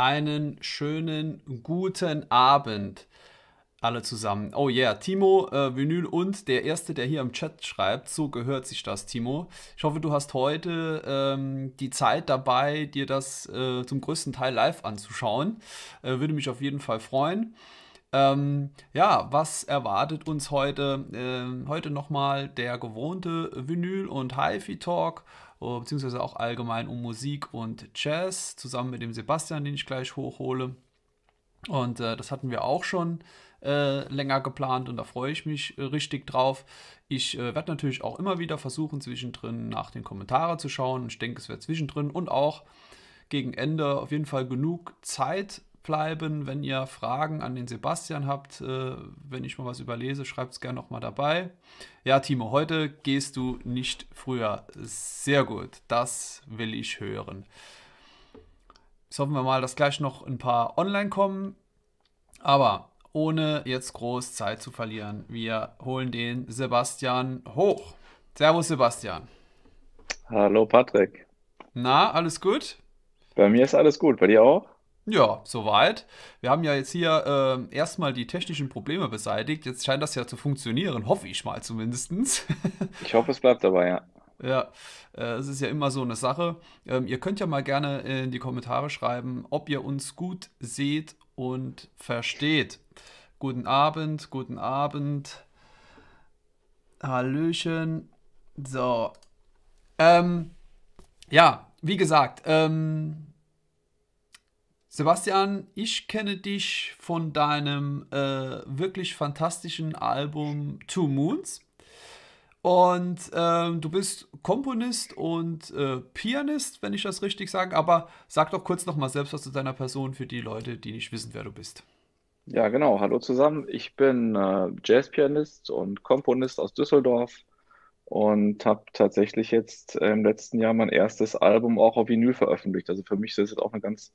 einen schönen guten Abend alle zusammen. Oh yeah, Timo, äh, Vinyl und der Erste, der hier im Chat schreibt, so gehört sich das, Timo. Ich hoffe, du hast heute ähm, die Zeit dabei, dir das äh, zum größten Teil live anzuschauen. Äh, würde mich auf jeden Fall freuen. Ähm, ja, was erwartet uns heute? Ähm, heute nochmal der gewohnte Vinyl- und HiFi-Talk, beziehungsweise auch allgemein um Musik und Jazz, zusammen mit dem Sebastian, den ich gleich hochhole. Und äh, das hatten wir auch schon äh, länger geplant und da freue ich mich äh, richtig drauf. Ich äh, werde natürlich auch immer wieder versuchen, zwischendrin nach den Kommentaren zu schauen. Ich denke, es wird zwischendrin und auch gegen Ende auf jeden Fall genug Zeit bleiben. Wenn ihr Fragen an den Sebastian habt, äh, wenn ich mal was überlese, schreibt es gerne nochmal dabei. Ja, Timo, heute gehst du nicht früher. Sehr gut, das will ich hören. Jetzt hoffen wir mal, dass gleich noch ein paar online kommen. Aber ohne jetzt groß Zeit zu verlieren. Wir holen den Sebastian hoch. Servus, Sebastian. Hallo, Patrick. Na, alles gut? Bei mir ist alles gut. Bei dir auch? Ja, soweit. Wir haben ja jetzt hier äh, erstmal die technischen Probleme beseitigt. Jetzt scheint das ja zu funktionieren, hoffe ich mal zumindest. ich hoffe, es bleibt dabei, ja. Ja, äh, es ist ja immer so eine Sache. Ähm, ihr könnt ja mal gerne in die Kommentare schreiben, ob ihr uns gut seht und versteht. Guten Abend, guten Abend. Hallöchen. So. Ähm, ja, wie gesagt, ähm, Sebastian, ich kenne dich von deinem äh, wirklich fantastischen Album Two Moons. Und ähm, du bist Komponist und äh, Pianist, wenn ich das richtig sage. Aber sag doch kurz nochmal selbst was zu deiner Person für die Leute, die nicht wissen, wer du bist. Ja, genau. Hallo zusammen. Ich bin äh, Jazzpianist und Komponist aus Düsseldorf und habe tatsächlich jetzt im letzten Jahr mein erstes Album auch auf Vinyl veröffentlicht. Also für mich ist es auch eine ganz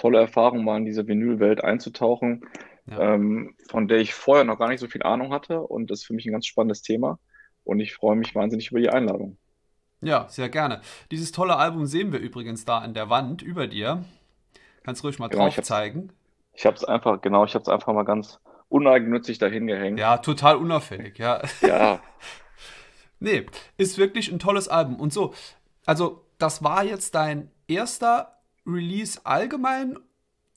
tolle Erfahrung, mal in diese Vinylwelt einzutauchen, ja. ähm, von der ich vorher noch gar nicht so viel Ahnung hatte. Und das ist für mich ein ganz spannendes Thema. Und ich freue mich wahnsinnig über die Einladung. Ja, sehr gerne. Dieses tolle Album sehen wir übrigens da an der Wand über dir. Kannst ruhig mal genau, drauf zeigen. Ich habe es einfach, genau, ich habe es einfach mal ganz uneigennützig dahin gehängt. Ja, total unauffällig, ja. Ja. nee, ist wirklich ein tolles Album. Und so, also das war jetzt dein erster Release allgemein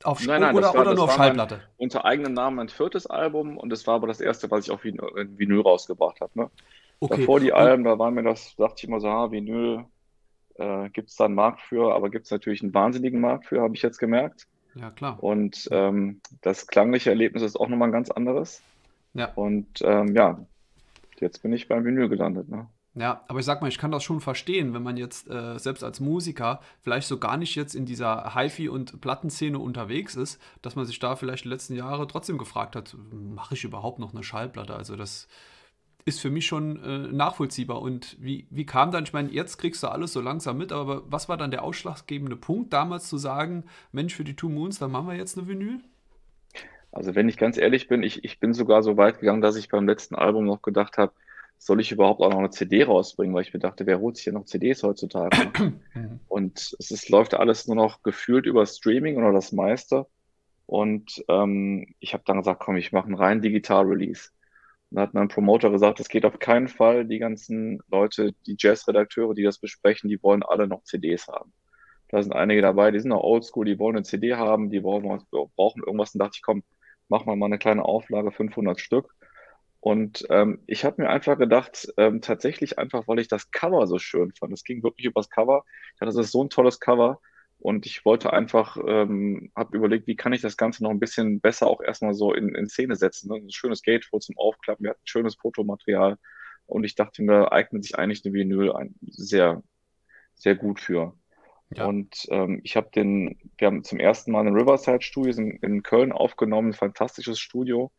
auf nein, nein, oder, war, oder nur auf Schallplatte? unter eigenem Namen mein viertes Album und es war aber das erste, was ich auf Vinyl rausgebracht habe. Ne? Okay. Davor die Alben, da war mir das, dachte ich immer so, ah, Vinyl, äh, gibt es da einen Markt für, aber gibt es natürlich einen wahnsinnigen Markt für, habe ich jetzt gemerkt. Ja, klar. Und ähm, das klangliche Erlebnis ist auch nochmal ein ganz anderes. Ja. Und ähm, ja, jetzt bin ich beim Vinyl gelandet. Ne? Ja, aber ich sag mal, ich kann das schon verstehen, wenn man jetzt äh, selbst als Musiker vielleicht so gar nicht jetzt in dieser HiFi- und Plattenszene unterwegs ist, dass man sich da vielleicht die letzten Jahre trotzdem gefragt hat, mache ich überhaupt noch eine Schallplatte? Also das ist für mich schon äh, nachvollziehbar. Und wie, wie kam dann, ich meine, jetzt kriegst du alles so langsam mit, aber was war dann der ausschlaggebende Punkt damals zu sagen, Mensch, für die Two Moons, dann machen wir jetzt eine Vinyl? Also wenn ich ganz ehrlich bin, ich, ich bin sogar so weit gegangen, dass ich beim letzten Album noch gedacht habe, soll ich überhaupt auch noch eine CD rausbringen, weil ich mir dachte, wer holt sich hier noch CDs heutzutage? und es ist, läuft alles nur noch gefühlt über Streaming oder das meiste. Und ähm, ich habe dann gesagt, komm, ich mache einen rein Digital-Release. Und da hat mein Promoter gesagt, es geht auf keinen Fall, die ganzen Leute, die Jazz-Redakteure, die das besprechen, die wollen alle noch CDs haben. Da sind einige dabei, die sind noch oldschool, die wollen eine CD haben, die brauchen, brauchen irgendwas. Und dachte ich, komm, mach mal mal eine kleine Auflage, 500 Stück. Und ähm, ich habe mir einfach gedacht, ähm, tatsächlich einfach, weil ich das Cover so schön fand. Es ging wirklich übers Cover. Ich dachte, das ist so ein tolles Cover. Und ich wollte einfach, ähm, habe überlegt, wie kann ich das Ganze noch ein bisschen besser auch erstmal so in, in Szene setzen. Ne? Ein schönes Gatefold zum Aufklappen, wir hatten ein schönes Fotomaterial. Und ich dachte mir, eignet sich eigentlich eine Vinyl ein, sehr, sehr gut für. Ja. Und ähm, ich habe den, wir haben zum ersten Mal ein Riverside Studio in, in Köln aufgenommen, ein fantastisches Studio.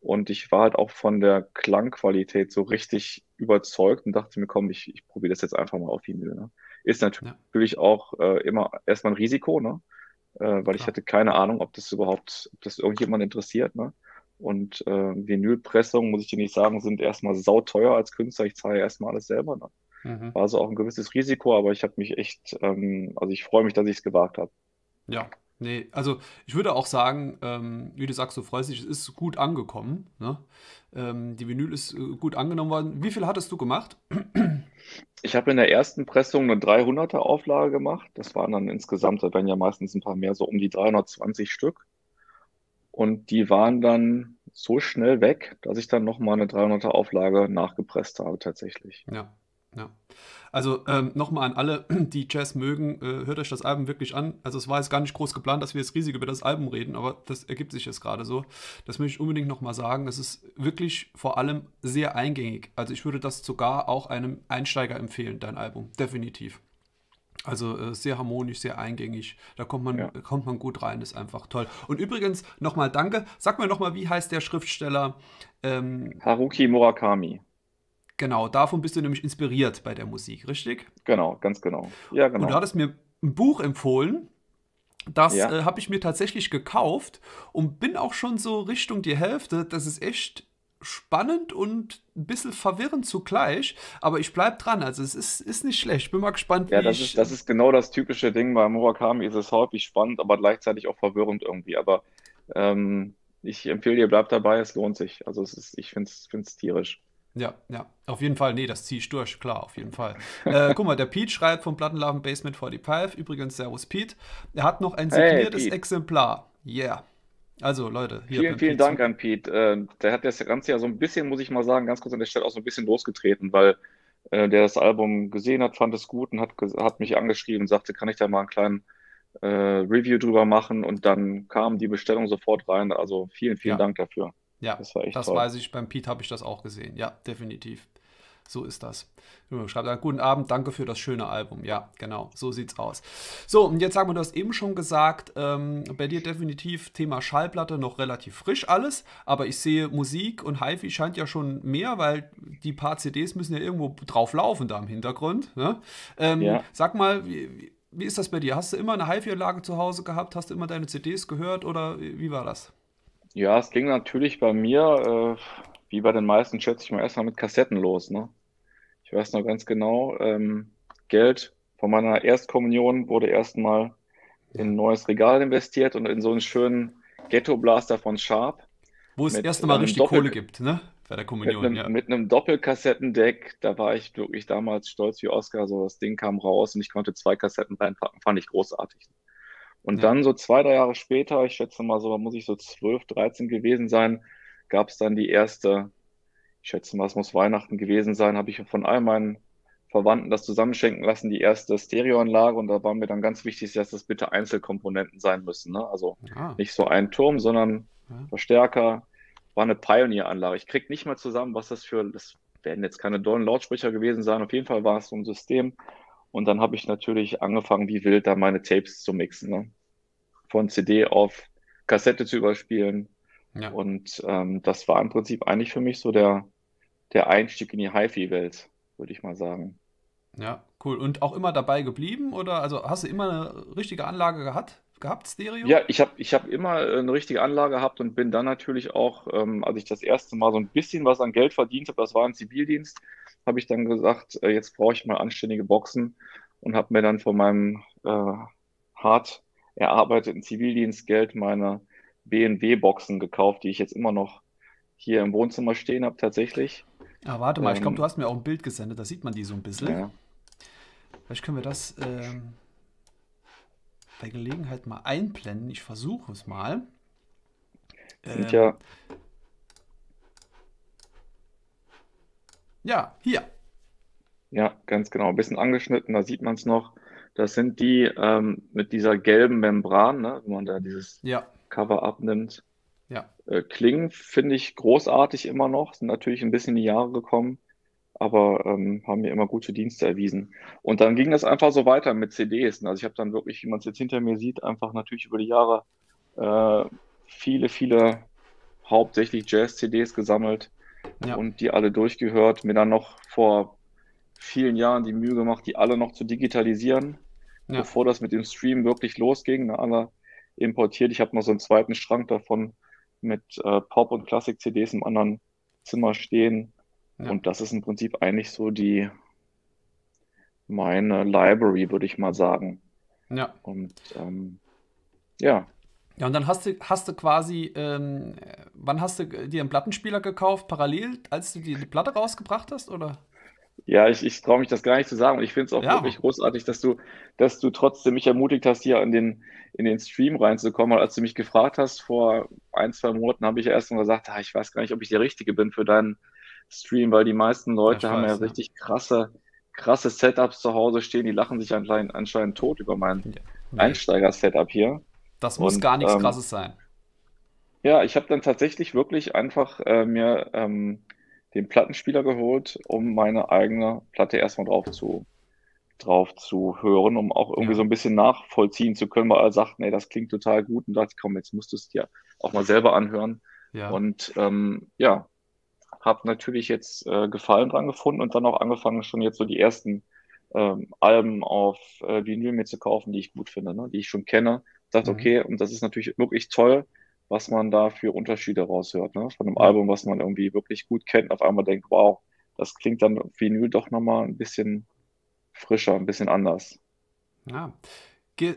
Und ich war halt auch von der Klangqualität so richtig überzeugt und dachte mir, komm, ich, ich probiere das jetzt einfach mal auf Vinyl. Ne? Ist natürlich ja. auch äh, immer erstmal ein Risiko, ne? Äh, weil Klar. ich hatte keine Ahnung, ob das überhaupt, ob das irgendjemand interessiert. Ne? Und äh, Vinylpressungen, muss ich dir nicht sagen, sind erstmal sauteuer als Künstler. Ich zahle erstmal alles selber. Ne? Mhm. War so auch ein gewisses Risiko, aber ich habe mich echt, ähm, also ich freue mich, dass ich es gewagt habe. Ja, Nee, also ich würde auch sagen, ähm, wie du sagst, du freust dich, es ist gut angekommen. Ne? Ähm, die Vinyl ist äh, gut angenommen worden. Wie viel hattest du gemacht? Ich habe in der ersten Pressung eine 300er Auflage gemacht. Das waren dann insgesamt, da werden ja meistens ein paar mehr, so um die 320 Stück. Und die waren dann so schnell weg, dass ich dann nochmal eine 300er Auflage nachgepresst habe tatsächlich. Ja, ja. Also ähm, nochmal an alle, die Jazz mögen, äh, hört euch das Album wirklich an. Also es war jetzt gar nicht groß geplant, dass wir jetzt riesig über das Album reden, aber das ergibt sich jetzt gerade so. Das möchte ich unbedingt nochmal sagen. Es ist wirklich vor allem sehr eingängig. Also ich würde das sogar auch einem Einsteiger empfehlen, dein Album. Definitiv. Also äh, sehr harmonisch, sehr eingängig. Da kommt man, ja. kommt man gut rein, ist einfach toll. Und übrigens nochmal danke. Sag mir nochmal, wie heißt der Schriftsteller? Ähm, Haruki Murakami. Genau, davon bist du nämlich inspiriert bei der Musik, richtig? Genau, ganz genau. Ja, genau. Und du hattest mir ein Buch empfohlen. Das ja. äh, habe ich mir tatsächlich gekauft und bin auch schon so Richtung die Hälfte. Das ist echt spannend und ein bisschen verwirrend zugleich, aber ich bleibe dran. Also es ist, ist nicht schlecht. Bin mal gespannt, ja, wie das ich. Ist, das ist genau das typische Ding. Bei Murakami ist es häufig spannend, aber gleichzeitig auch verwirrend irgendwie. Aber ähm, ich empfehle dir, bleib dabei, es lohnt sich. Also es ist, ich finde es tierisch. Ja, ja, auf jeden Fall. Nee, das ziehe ich durch, klar, auf jeden Fall. äh, guck mal, der Pete schreibt vom Plattenladen Basement 45. Übrigens, Servus Pete. Er hat noch ein signiertes hey, Exemplar. Yeah. Also, Leute, hier. Vielen, vielen Dank an Pete. Äh, der hat das Ganze ja so ein bisschen, muss ich mal sagen, ganz kurz an der Stelle auch so ein bisschen losgetreten, weil äh, der das Album gesehen hat, fand es gut und hat, hat mich angeschrieben und sagte, kann ich da mal einen kleinen äh, Review drüber machen? Und dann kam die Bestellung sofort rein. Also, vielen, vielen ja. Dank dafür. Ja, das, das weiß ich. Beim Pete habe ich das auch gesehen. Ja, definitiv. So ist das. Schreibt dann, guten Abend, danke für das schöne Album. Ja, genau, so sieht's aus. So, und jetzt sagen wir, du hast eben schon gesagt, ähm, bei dir definitiv Thema Schallplatte noch relativ frisch alles, aber ich sehe Musik und HiFi scheint ja schon mehr, weil die paar CDs müssen ja irgendwo drauf laufen da im Hintergrund. Ne? Ähm, ja. Sag mal, wie, wie ist das bei dir? Hast du immer eine HiFi-Anlage zu Hause gehabt? Hast du immer deine CDs gehört oder wie war das? Ja, es ging natürlich bei mir, äh, wie bei den meisten, schätze ich mal, erstmal mit Kassetten los. Ne? Ich weiß noch ganz genau, ähm, Geld von meiner Erstkommunion wurde erstmal in ein neues Regal investiert und in so einen schönen Ghetto-Blaster von Sharp. Wo es das erste Mal richtig Doppel Kohle gibt, ne? Bei der Kommunion, mit einem, ja. Mit einem Doppelkassettendeck, da war ich wirklich damals stolz wie Oscar. So, das Ding kam raus und ich konnte zwei Kassetten reinpacken, fand ich großartig. Und ja. dann so zwei, drei Jahre später, ich schätze mal so, muss ich so 12, 13 gewesen sein, gab es dann die erste, ich schätze mal, es muss Weihnachten gewesen sein, habe ich von all meinen Verwandten das zusammenschenken lassen, die erste Stereoanlage. Und da war mir dann ganz wichtig, dass das bitte Einzelkomponenten sein müssen. Ne? Also ah. nicht so ein Turm, sondern ja. Verstärker. War eine Pioneer-Anlage. Ich kriege nicht mehr zusammen, was das für, das werden jetzt keine dollen Lautsprecher gewesen sein. Auf jeden Fall war es so ein System. Und dann habe ich natürlich angefangen, wie wild da meine Tapes zu mixen. Ne? Von CD auf Kassette zu überspielen. Ja. Und ähm, das war im Prinzip eigentlich für mich so der, der Einstieg in die HiFi-Welt, würde ich mal sagen. Ja, cool. Und auch immer dabei geblieben? Oder also hast du immer eine richtige Anlage gehabt? Gehabt, Stereo? Ja, ich habe ich hab immer eine richtige Anlage gehabt und bin dann natürlich auch, ähm, als ich das erste Mal so ein bisschen was an Geld verdient habe, das war ein Zivildienst, habe ich dann gesagt, äh, jetzt brauche ich mal anständige Boxen und habe mir dann von meinem äh, hart erarbeiteten Zivildienstgeld meine BMW-Boxen gekauft, die ich jetzt immer noch hier im Wohnzimmer stehen habe, tatsächlich. Ah, warte mal, ähm, ich glaube, du hast mir auch ein Bild gesendet, da sieht man die so ein bisschen. Ja. Vielleicht können wir das ähm, bei Gelegenheit mal einblenden. Ich versuche es mal. Ähm, ja. Ja, hier. Ja, ganz genau. Ein bisschen angeschnitten, da sieht man es noch. Das sind die ähm, mit dieser gelben Membran, ne, wenn man da dieses ja. Cover abnimmt. Ja. Äh, klingen finde ich großartig immer noch, sind natürlich ein bisschen in die Jahre gekommen, aber ähm, haben mir immer gute Dienste erwiesen. Und dann ging das einfach so weiter mit CDs. Ne? Also ich habe dann wirklich, wie man es jetzt hinter mir sieht, einfach natürlich über die Jahre äh, viele, viele hauptsächlich Jazz-CDs gesammelt ja. und die alle durchgehört. Mir dann noch vor vielen Jahren die Mühe gemacht, die alle noch zu digitalisieren ja. bevor das mit dem Stream wirklich losging. Ne, alle importiert. Ich habe noch so einen zweiten Schrank davon mit äh, Pop- und Klassik-CDs im anderen Zimmer stehen. Ja. Und das ist im Prinzip eigentlich so die meine Library, würde ich mal sagen. Ja. Und ähm, Ja. Ja, und dann hast du, hast du quasi, ähm, wann hast du dir einen Plattenspieler gekauft? Parallel, als du die Platte rausgebracht hast, oder? Ja, ich, ich traue mich das gar nicht zu sagen. Und ich finde es auch Ja, wirklich großartig, dass du, dass du trotzdem mich ermutigt hast, hier in den, in den Stream reinzukommen. Weil als du mich gefragt hast vor ein, zwei Monaten, habe ich ja erst mal gesagt, ah, ich weiß gar nicht, ob ich der Richtige bin für deinen Stream, weil die meisten ja, Leute haben ja weiß, ja. richtig krasse, krasse Setups zu Hause stehen. Die lachen sich anscheinend, anscheinend tot über mein Ja. Einsteiger-Setup hier. das muss Und gar nichts ähm, Krasses sein. ja, ich habe dann tatsächlich wirklich einfach äh, mir ähm, den Plattenspieler geholt, um meine eigene Platte erstmal drauf zu, drauf zu hören, um auch irgendwie so Ja, ein bisschen nachvollziehen zu können, weil er sagt, nee, das klingt total gut und dachte, komm, jetzt musst du es dir auch mal selber anhören. ja, Und ähm, ja, habe natürlich jetzt äh, Gefallen dran gefunden und dann auch angefangen, schon jetzt so die ersten ähm, Alben auf äh, Vinyl mir zu kaufen, die ich gut finde, ne? Die ich schon kenne. Dachte, mhm, okay, und das ist natürlich wirklich toll, was man da für Unterschiede raushört, ne? Von einem Album, was man irgendwie wirklich gut kennt, auf einmal denkt, wow, das klingt dann Vinyl doch nochmal ein bisschen frischer, ein bisschen anders. ja.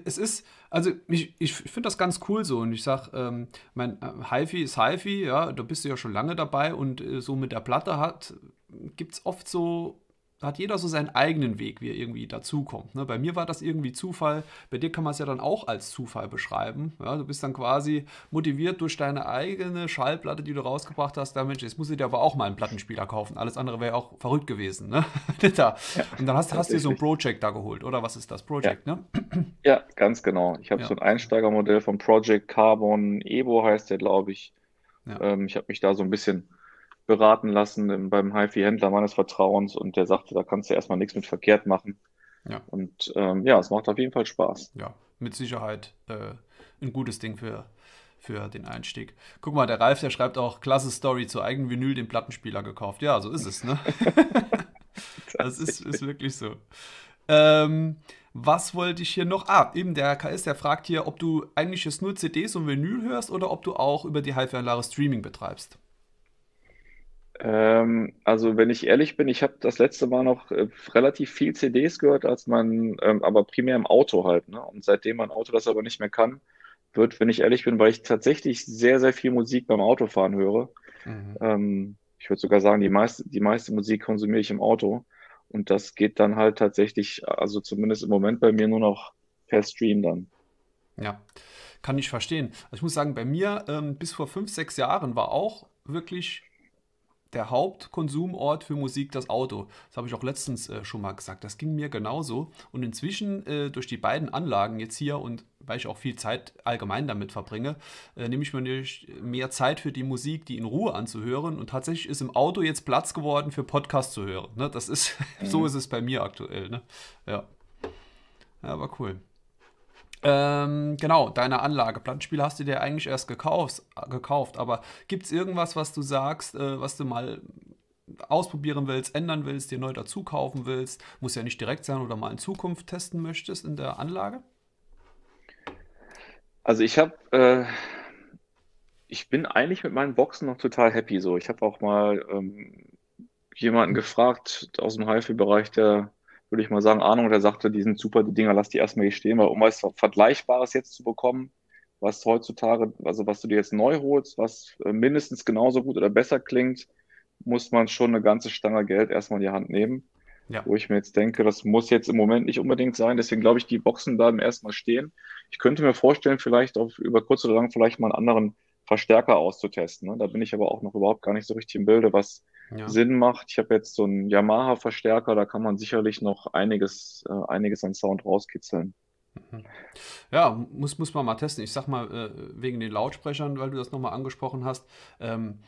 Es ist, also ich, ich finde das ganz cool so und ich sag, ähm, mein äh, HiFi ist HiFi, ja, da bist du ja schon lange dabei und äh, so mit der Platte hat, gibt es oft so, hat jeder so seinen eigenen Weg, wie er irgendwie dazukommt. Ne? Bei mir war das irgendwie Zufall, bei dir kann man es ja dann auch als Zufall beschreiben. Ja? Du bist dann quasi motiviert durch deine eigene Schallplatte, die du rausgebracht hast, da Mensch, jetzt muss ich dir aber auch mal einen Plattenspieler kaufen. Alles andere wäre auch verrückt gewesen. Ne? da. Ja, Und dann hast, hast du dir so ein. Project da geholt, oder was ist das? Ja. Project, ne? Ja, ganz genau. Ich habe so Ja, ein Einsteigermodell vom Project Carbon Evo heißt der, glaube ich. ja, Ähm, ich habe mich da so ein bisschen beraten lassen beim HiFi-Händler meines Vertrauens und der sagte, da kannst du erstmal nichts mit verkehrt machen. ja, Und ähm, ja, es macht auf jeden Fall Spaß. ja. Mit Sicherheit äh, ein gutes Ding für, für den Einstieg. Guck mal, der Ralf, der schreibt auch, klasse Story, zu eigenem Vinyl den Plattenspieler gekauft. Ja, so ist es, ne? Das ist, ist wirklich so. Ähm, was wollte ich hier noch? Ah, eben der KS, der fragt hier, ob du eigentlich jetzt nur CDs und Vinyl hörst oder ob du auch über die Hi-Fi-Anlage Streaming betreibst. Ähm, also wenn ich ehrlich bin, ich habe das letzte Mal noch äh, relativ viel CDs gehört, als man, ähm, aber primär im Auto halt, ne? Und seitdem mein Auto das aber nicht mehr kann, wird, wenn ich ehrlich bin, weil ich tatsächlich sehr, sehr viel Musik beim Autofahren höre. Mhm. Ähm, ich würde sogar sagen, die meiste, die meiste Musik konsumiere ich im Auto. Und das geht dann halt tatsächlich, also zumindest im Moment bei mir nur noch per Stream dann. Ja, kann ich verstehen. Also ich muss sagen, bei mir ähm, bis vor fünf, sechs Jahren war auch wirklich der Hauptkonsumort für Musik das Auto. Das habe ich auch letztens äh, schon mal gesagt. Das ging mir genauso. Und inzwischen äh, durch die beiden Anlagen jetzt hier und weil ich auch viel Zeit allgemein damit verbringe, äh, nehme ich mir natürlich mehr Zeit für die Musik, die in Ruhe anzuhören. Und tatsächlich ist im Auto jetzt Platz geworden für Podcast zu hören. Ne? Das ist, so Mhm. ist es bei mir aktuell. Ne? Ja. ja, aber cool. Ähm, genau, deine Anlage. Plattenspieler hast du dir eigentlich erst gekauft, gekauft aber gibt es irgendwas, was du sagst, äh, was du mal ausprobieren willst, ändern willst, dir neu dazu kaufen willst? Muss ja nicht direkt sein oder mal in Zukunft testen möchtest in der Anlage? Also ich habe, äh, ich bin eigentlich mit meinen Boxen noch total happy so. Ich habe auch mal ähm, jemanden gefragt aus dem HiFi-Bereich, der, würde ich mal sagen, Ahnung, der sagte, die sind super, die Dinger, lass die erstmal hier stehen, weil um was Vergleichbares jetzt zu bekommen, was heutzutage, also was du dir jetzt neu holst, was äh, mindestens genauso gut oder besser klingt, muss man schon eine ganze Stange Geld erstmal in die Hand nehmen. Ja, Wo ich mir jetzt denke, das muss jetzt im Moment nicht unbedingt sein. Deswegen glaube ich, die Boxen bleiben erstmal stehen. Ich könnte mir vorstellen, vielleicht auf, über kurz oder lang vielleicht mal einen anderen Verstärker auszutesten. Ne? Da bin ich aber auch noch überhaupt gar nicht so richtig im Bilde, was ja, Sinn macht. Ich habe jetzt so einen Yamaha-Verstärker, da kann man sicherlich noch einiges, äh, einiges an Sound rauskitzeln. mhm. Ja, muss, muss man mal testen. Ich sag mal, äh, wegen den Lautsprechern, weil du das nochmal angesprochen hast, ähm,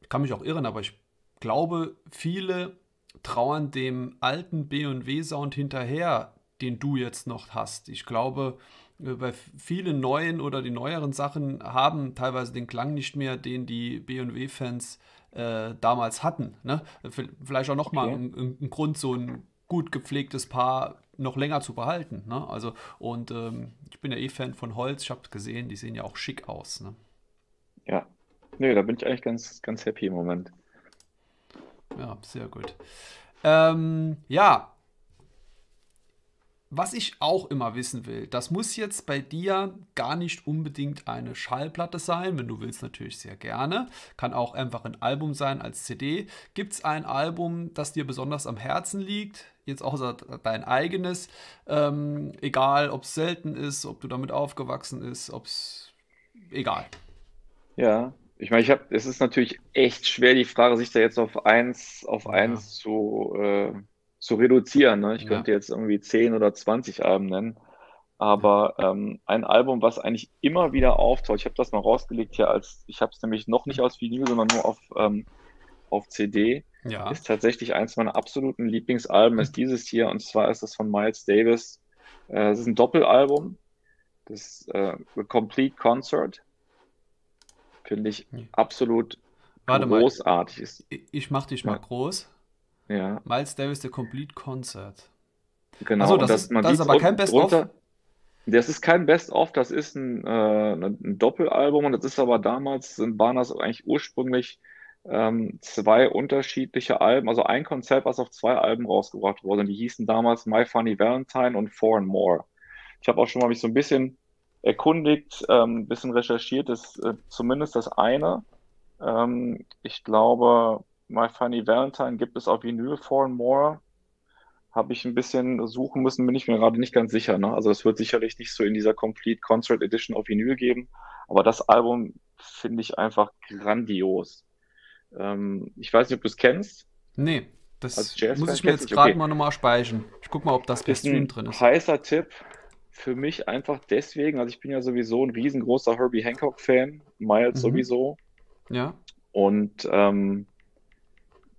ich kann mich auch irren, aber ich glaube, viele trauern dem alten B&W-Sound hinterher, den du jetzt noch hast. Ich glaube, äh, bei vielen neuen oder die neueren Sachen haben teilweise den Klang nicht mehr, den die B&W-Fans äh, damals hatten. Ne? Vielleicht auch nochmal Okay. ein, ein Grund, so ein gut gepflegtes Paar noch länger zu behalten. Ne? Also, und ähm, ich bin ja eh Fan von Holz, ich habe gesehen, die sehen ja auch schick aus. Ne? Ja. Nee, da bin ich eigentlich ganz, ganz happy im Moment. Ja, sehr gut. Ähm, ja, was ich auch immer wissen will, das muss jetzt bei dir gar nicht unbedingt eine Schallplatte sein, wenn du willst natürlich sehr gerne. Kann auch einfach ein Album sein als CD. Gibt es ein Album, das dir besonders am Herzen liegt? Jetzt außer dein eigenes. Ähm, egal, ob es selten ist, ob du damit aufgewachsen ist, ob es... Egal. Ja, ich meine, ich habe, es ist natürlich echt schwer, die Frage, sich da jetzt auf eins, auf ja. eins zu... Äh zu reduzieren. Ne? Ich ja. könnte jetzt irgendwie 10 oder 20 Alben nennen. Aber ähm, ein Album, was eigentlich immer wieder auftaucht, ich habe das mal rausgelegt hier als, ich habe es nämlich noch nicht aus Vinyl, sondern nur auf, ähm, auf CD, ja. ist tatsächlich eins meiner absoluten Lieblingsalben, ist dieses hier, und zwar ist das von Miles Davis. Äh, es ist ein Doppelalbum, das äh, Complete Concert. Finde ich absolut Warte großartig. Mal, ich mache dich mal ja. groß. Ja. Miles Davis The Complete Concert. Genau. Also das, das, ist, das ist aber kein Best-of. Das ist kein Best-of, das ist ein, äh, ein, Doppelalbum und das ist aber damals, sind, waren das eigentlich ursprünglich ähm, zwei unterschiedliche Alben, also ein Konzept, was auf zwei Alben rausgebracht wurde. Die hießen damals My Funny Valentine und Four and More. Ich habe auch schon mal mich so ein bisschen erkundigt, ähm, ein bisschen recherchiert, ist äh, zumindest das eine. Ähm, ich glaube, My Funny Valentine gibt es auf Vinyl for and More. Habe ich ein bisschen suchen müssen, bin ich mir gerade nicht ganz sicher. Ne? Also es wird sicherlich nicht so in dieser Complete Concert Edition auf Vinyl geben. Aber das Album finde ich einfach grandios. Ähm, ich weiß nicht, ob du es kennst. Nee, das muss ich mir jetzt gerade okay. mal nochmal speichern. Ich gucke mal, ob das bei Stream drin ist. Heißer Tipp für mich einfach deswegen, also ich bin ja sowieso ein riesengroßer Herbie Hancock-Fan, Miles mhm. sowieso. Ja. Und ähm,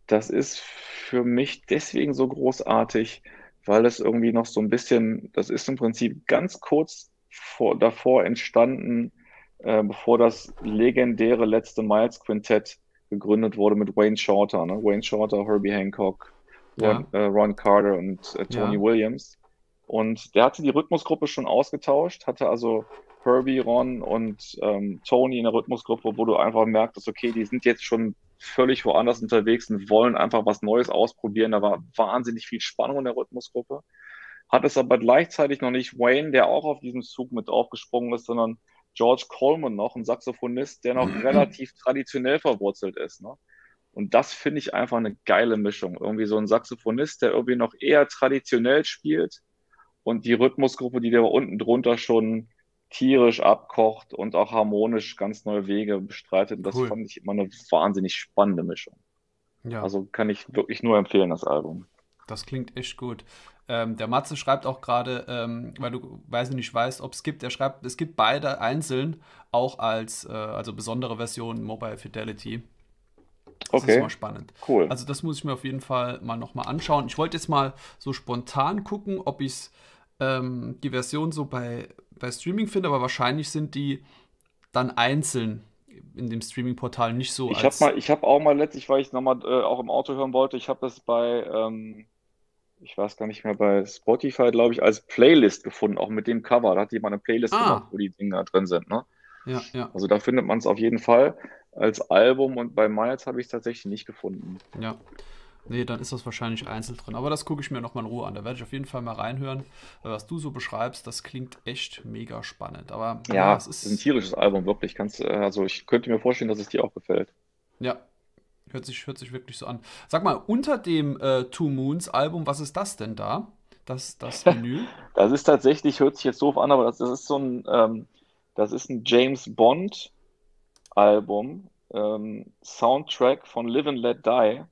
das ist für mich deswegen so großartig, weil es irgendwie noch so ein bisschen, das ist im Prinzip ganz kurz vor, davor entstanden, äh, bevor das legendäre letzte Miles Quintett gegründet wurde mit Wayne Shorter. Ne? Wayne Shorter, Herbie Hancock, Ron, ja. äh, Ron Carter und äh, Tony ja. Williams. Und der hatte die Rhythmusgruppe schon ausgetauscht, hatte also Herbie, Ron und ähm, Tony in der Rhythmusgruppe, wo du einfach merktest, okay, die sind jetzt schon völlig woanders unterwegs und wollen einfach was Neues ausprobieren. Da war wahnsinnig viel Spannung in der Rhythmusgruppe. Hat es aber gleichzeitig noch nicht Wayne, der auch auf diesem Zug mit aufgesprungen ist, sondern George Coleman noch, ein Saxophonist, der noch mhm. relativ traditionell verwurzelt ist. Ne? Und das finde ich einfach eine geile Mischung. Irgendwie so ein Saxophonist, der irgendwie noch eher traditionell spielt und die Rhythmusgruppe, die da unten drunter schon tierisch abkocht und auch harmonisch ganz neue Wege bestreitet. Das cool. fand ich immer eine wahnsinnig spannende Mischung. Ja. Also kann ich wirklich nur empfehlen, das Album. Das klingt echt gut. Ähm, der Matze schreibt auch gerade, ähm, weil du weiß nicht weißt, ob es gibt, er schreibt, es gibt beide einzeln auch als äh, also besondere Version Mobile Fidelity. Das okay. ist mal spannend. Cool. Also das muss ich mir auf jeden Fall mal nochmal anschauen. Ich wollte jetzt mal so spontan gucken, ob ich ähm, die Version so bei, bei Streaming finde, aber wahrscheinlich sind die dann einzeln in dem Streaming-Portal nicht so. Ich habe mal, ich habe auch mal letztlich, weil ich nochmal äh, auch im Auto hören wollte, ich habe das bei, ähm, ich weiß gar nicht mehr, bei Spotify, glaube ich, als Playlist gefunden, auch mit dem Cover. Da hat jemand eine Playlist ah. gemacht, wo die Dinger drin sind. Ne? Ja, ja. Also da findet man es auf jeden Fall als Album und bei Miles habe ich es tatsächlich nicht gefunden. Ja. Nee, dann ist das wahrscheinlich einzeln drin. Aber das gucke ich mir nochmal in Ruhe an. Da werde ich auf jeden Fall mal reinhören. Was du so beschreibst, das klingt echt mega spannend. Aber ja, ja es ist ein tierisches Album, wirklich. Kannst, äh, also ich könnte mir vorstellen, dass es dir auch gefällt. Ja, hört sich, hört sich wirklich so an. Sag mal, unter dem äh, Two Moons Album, was ist das denn da? Das, das Menü? das ist tatsächlich, hört sich jetzt doof an, aber das, das ist so ein, ähm, das ist ein James Bond Album, ähm, Soundtrack von Live and Let Die.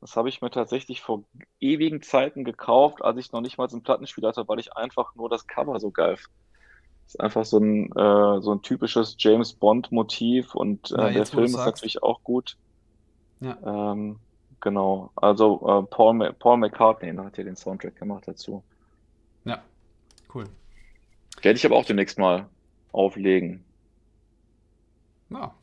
Das habe ich mir tatsächlich vor ewigen Zeiten gekauft, als ich noch nicht mal so ein Plattenspiel hatte, weil ich einfach nur das Cover so geil finde. Das ist einfach so ein, äh, so ein typisches James Bond-Motiv und äh, ja, der Film ist natürlich auch gut. Ja. Ähm, genau. Also äh, Paul, Paul McCartney hat hier den Soundtrack gemacht dazu. Ja, cool. Werde ich aber auch demnächst mal auflegen. Ja,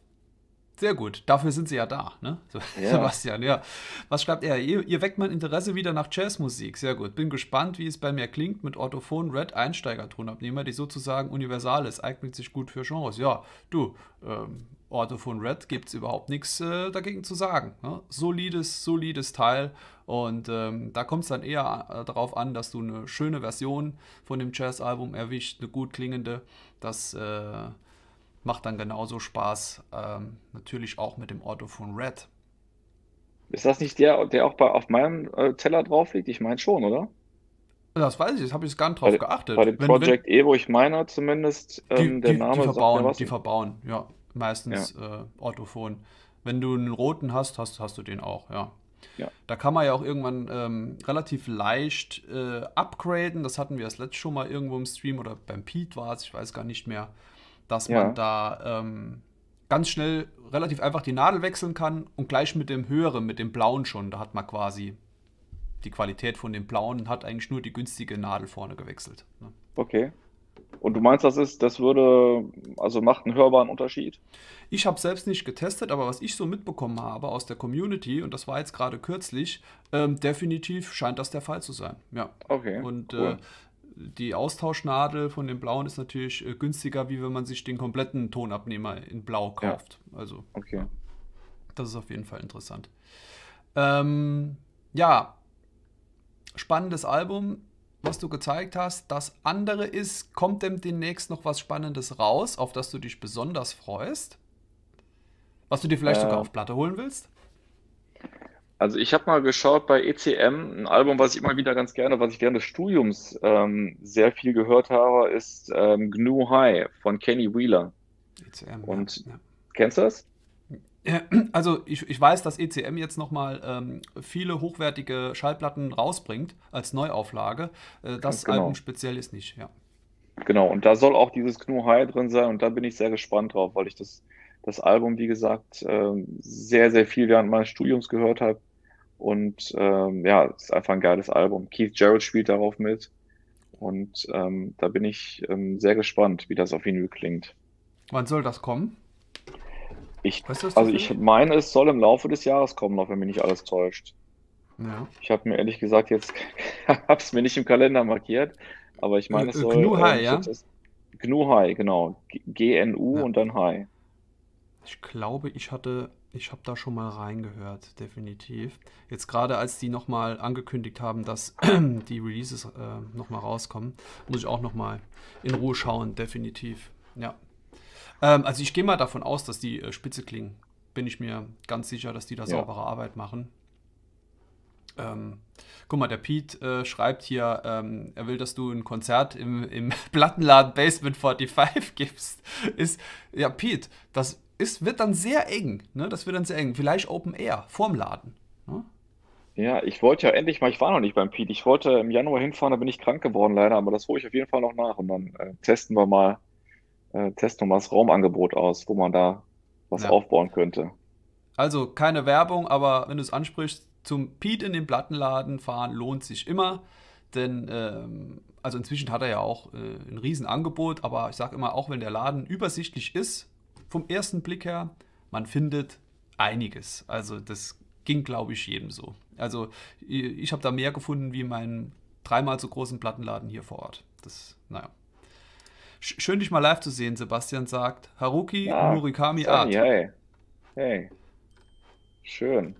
sehr gut, dafür sind sie ja da, ne? Ja. Sebastian, ja. Was schreibt er? Ihr, ihr, weckt mein Interesse wieder nach Jazzmusik. Sehr gut. Bin gespannt, wie es bei mir klingt mit Orthophon Red Einsteigertonabnehmer, die sozusagen universal ist, eignet sich gut für Genres. Ja, du, ähm, Orthophon Red gibt es überhaupt nichts äh, dagegen zu sagen. Ne? Solides, solides Teil. Und ähm, da kommt es dann eher äh, darauf an, dass du eine schöne Version von dem Jazz-Album erwischt, eine gut klingende. Das äh, macht dann genauso Spaß. Ähm, natürlich auch mit dem Orthophon Red. Ist das nicht der, der auch bei, auf meinem äh, Teller drauf liegt? Ich meine schon, oder? Das weiß ich, das habe ich gar nicht drauf Bei, geachtet. bei dem Wenn- Project E, wo ich meine zumindest, Die, ähm, der die, Name die verbauen, was. die verbauen, ja. Meistens äh, Orthophon. Wenn du einen roten hast, hast, hast du den auch, ja. Ja. Da kann man ja auch irgendwann ähm, relativ leicht äh, upgraden. Das hatten wir das letzte schon mal irgendwo im Stream oder beim Pete war es, ich weiß gar nicht mehr, dass Ja. man da ähm, ganz schnell relativ einfach die Nadel wechseln kann und gleich mit dem höheren, mit dem blauen schon. Da hat man quasi die Qualität von dem blauen und hat eigentlich nur die günstige Nadel vorne gewechselt. Ne? Okay. Und du meinst, das ist, das würde, also macht einen hörbaren Unterschied? Ich habe selbst nicht getestet, aber was ich so mitbekommen habe aus der Community, und das war jetzt gerade kürzlich, ähm, definitiv scheint das der Fall zu sein. Ja. Okay. Und cool. äh, die Austauschnadel von dem Blauen ist natürlich äh, günstiger, wie wenn man sich den kompletten Tonabnehmer in Blau Ja. kauft. Also, Okay. das ist auf jeden Fall interessant. Ähm, ja, spannendes Album, was du gezeigt hast. Das andere ist, kommt dem demnächst noch was Spannendes raus, auf das du dich besonders freust? Was du dir vielleicht Äh, sogar auf Platte holen willst? Also ich habe mal geschaut bei ECM, ein Album, was ich immer wieder ganz gerne, was ich während des Studiums ähm, sehr viel gehört habe, ist ähm, Gnu High von Kenny Wheeler. ECM, Und- ja. Kennst du das? Also ich, ich weiß, dass ECM jetzt nochmal ähm, viele hochwertige Schallplatten rausbringt als Neuauflage. Äh, das Genau. Album speziell ist nicht, ja. Genau, und da soll auch dieses Gnu High drin sein und da bin ich sehr gespannt drauf, weil ich das, das Album, wie gesagt, ähm, sehr, sehr viel während meines Studiums gehört habe. Und ähm, ja, es ist einfach ein geiles Album. Keith Jarrett spielt darauf mit und ähm, da bin ich ähm, sehr gespannt, wie das auf Vinyl klingt. Wann soll das kommen? Ich, Weißt du also ich meine, es soll im Laufe des Jahres kommen, noch wenn mich nicht alles täuscht. Ja. Ich habe mir ehrlich gesagt jetzt, habe es mir nicht im Kalender markiert, aber ich meine, es Äh, soll. Gnu High, ähm, ja? Gnu High, genau. G-N-U Ja. und dann High. Ich glaube, ich hatte, ich habe da schon mal reingehört, definitiv. Jetzt gerade als die nochmal angekündigt haben, dass die Releases äh, nochmal rauskommen, muss ich auch nochmal in Ruhe schauen, definitiv. Ja. Ähm, also ich gehe mal davon aus, dass die äh, spitze klingen. Bin ich mir ganz sicher, dass die da Ja. saubere Arbeit machen. Ähm, guck mal, der Pete äh, schreibt hier, ähm, er will, dass du ein Konzert im, im Plattenladen Basement 45 gibst. Ist, ja, Pete, das ist, wird dann sehr eng. Ne? Das wird dann sehr eng. Vielleicht Open Air, vorm Laden. Ne? Ja, ich wollte ja endlich mal, ich war noch nicht beim Pete. Ich wollte im Januar hinfahren, da bin ich krank geworden leider, aber das hole ich auf jeden Fall noch nach und dann äh, testen wir mal, äh, testen wir mal das Raumangebot aus, wo man da was Ja. aufbauen könnte. Also keine Werbung, aber wenn du es ansprichst, zum Pete in den Plattenladen fahren lohnt sich immer. Denn, ähm, also inzwischen hat er ja auch äh, ein Riesenangebot, aber ich sage immer, auch wenn der Laden übersichtlich ist, vom ersten Blick her, man findet einiges. Also das ging, glaube ich, jedem so. Also ich habe da mehr gefunden wie in meinem dreimal so großen Plattenladen hier vor Ort. Das, naja. Sch- Schön, dich mal live zu sehen, Sebastian sagt. Haruki Ja, Murakami Art. Hey. Hey. Schön.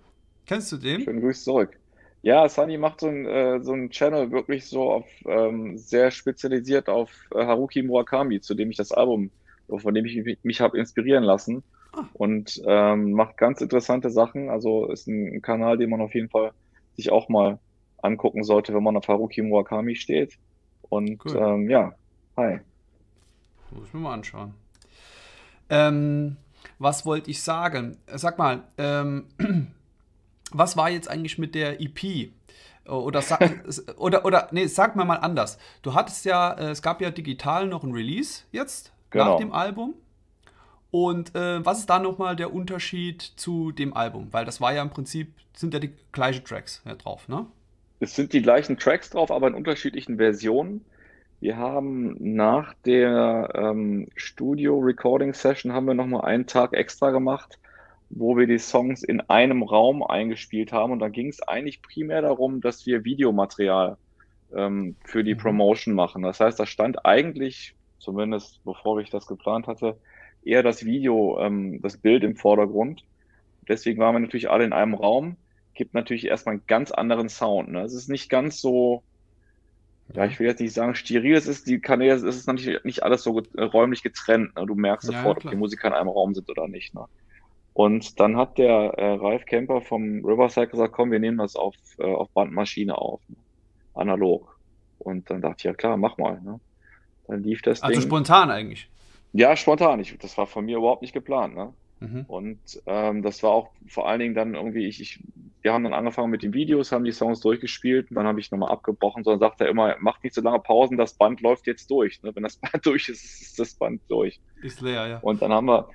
Kennst du den? Schönen Grüß zurück. Ja, Sunny macht so ein, äh, so ein Channel wirklich so auf ähm, sehr spezialisiert auf äh, Haruki Murakami, zu dem ich das Album, von dem ich mich, mich habe inspirieren lassen. Ah. Und ähm, macht ganz interessante Sachen. Also ist ein Kanal, den man auf jeden Fall sich auch mal angucken sollte, wenn man auf Haruki Murakami steht. Und Cool. ähm, ja, hi. Muss ich mir mal anschauen. Ähm, was wollte ich sagen? Sag mal, ähm, was war jetzt eigentlich mit der EP? Oder, oder, oder, nee, sag mal mal anders. Du hattest ja, äh, es gab ja digital noch ein Release jetzt nach Genau. dem Album. Und äh, was ist da nochmal der Unterschied zu dem Album? Weil das war ja im Prinzip, sind ja die gleichen Tracks ja, drauf, ne? Es sind die gleichen Tracks drauf, aber in unterschiedlichen Versionen. Wir haben nach der ähm, Studio-Recording-Session haben wir nochmal einen Tag extra gemacht, wo wir die Songs in einem Raum eingespielt haben. Und da ging es eigentlich primär darum, dass wir Videomaterial ähm, für die Mhm. Promotion machen. Das heißt, da stand eigentlich, zumindest bevor ich das geplant hatte, eher das Video, ähm, das Bild im Vordergrund. Deswegen waren wir natürlich alle in einem Raum. Gibt natürlich erstmal einen ganz anderen Sound. Ne? Es ist nicht ganz so, ja, ich will jetzt nicht sagen steril, es ist die Kanäle, es ist natürlich nicht alles so räumlich getrennt. Ne? Du merkst Ja, sofort, ja, ob die Musiker in einem Raum sind oder nicht. Ne? Und dann hat der äh, Ralf Kemper vom Riverside gesagt, komm, wir nehmen das auf, äh, auf Bandmaschine auf, ne? analog. Und dann dachte ich, ja klar, mach mal. Ne? Dann lief das Also Ding. spontan eigentlich. Ja, spontan. Ich, das war von mir überhaupt nicht geplant. Ne? Mhm. Und ähm, das war auch vor allen Dingen dann irgendwie, ich, ich, wir haben dann angefangen mit den Videos, haben die Songs durchgespielt und dann habe ich nochmal abgebrochen, sondern sagt er immer, macht nicht so lange Pausen, das Band läuft jetzt durch. Ne? Wenn das Band durch ist, ist das Band durch. Ist leer, ja. Und dann haben wir,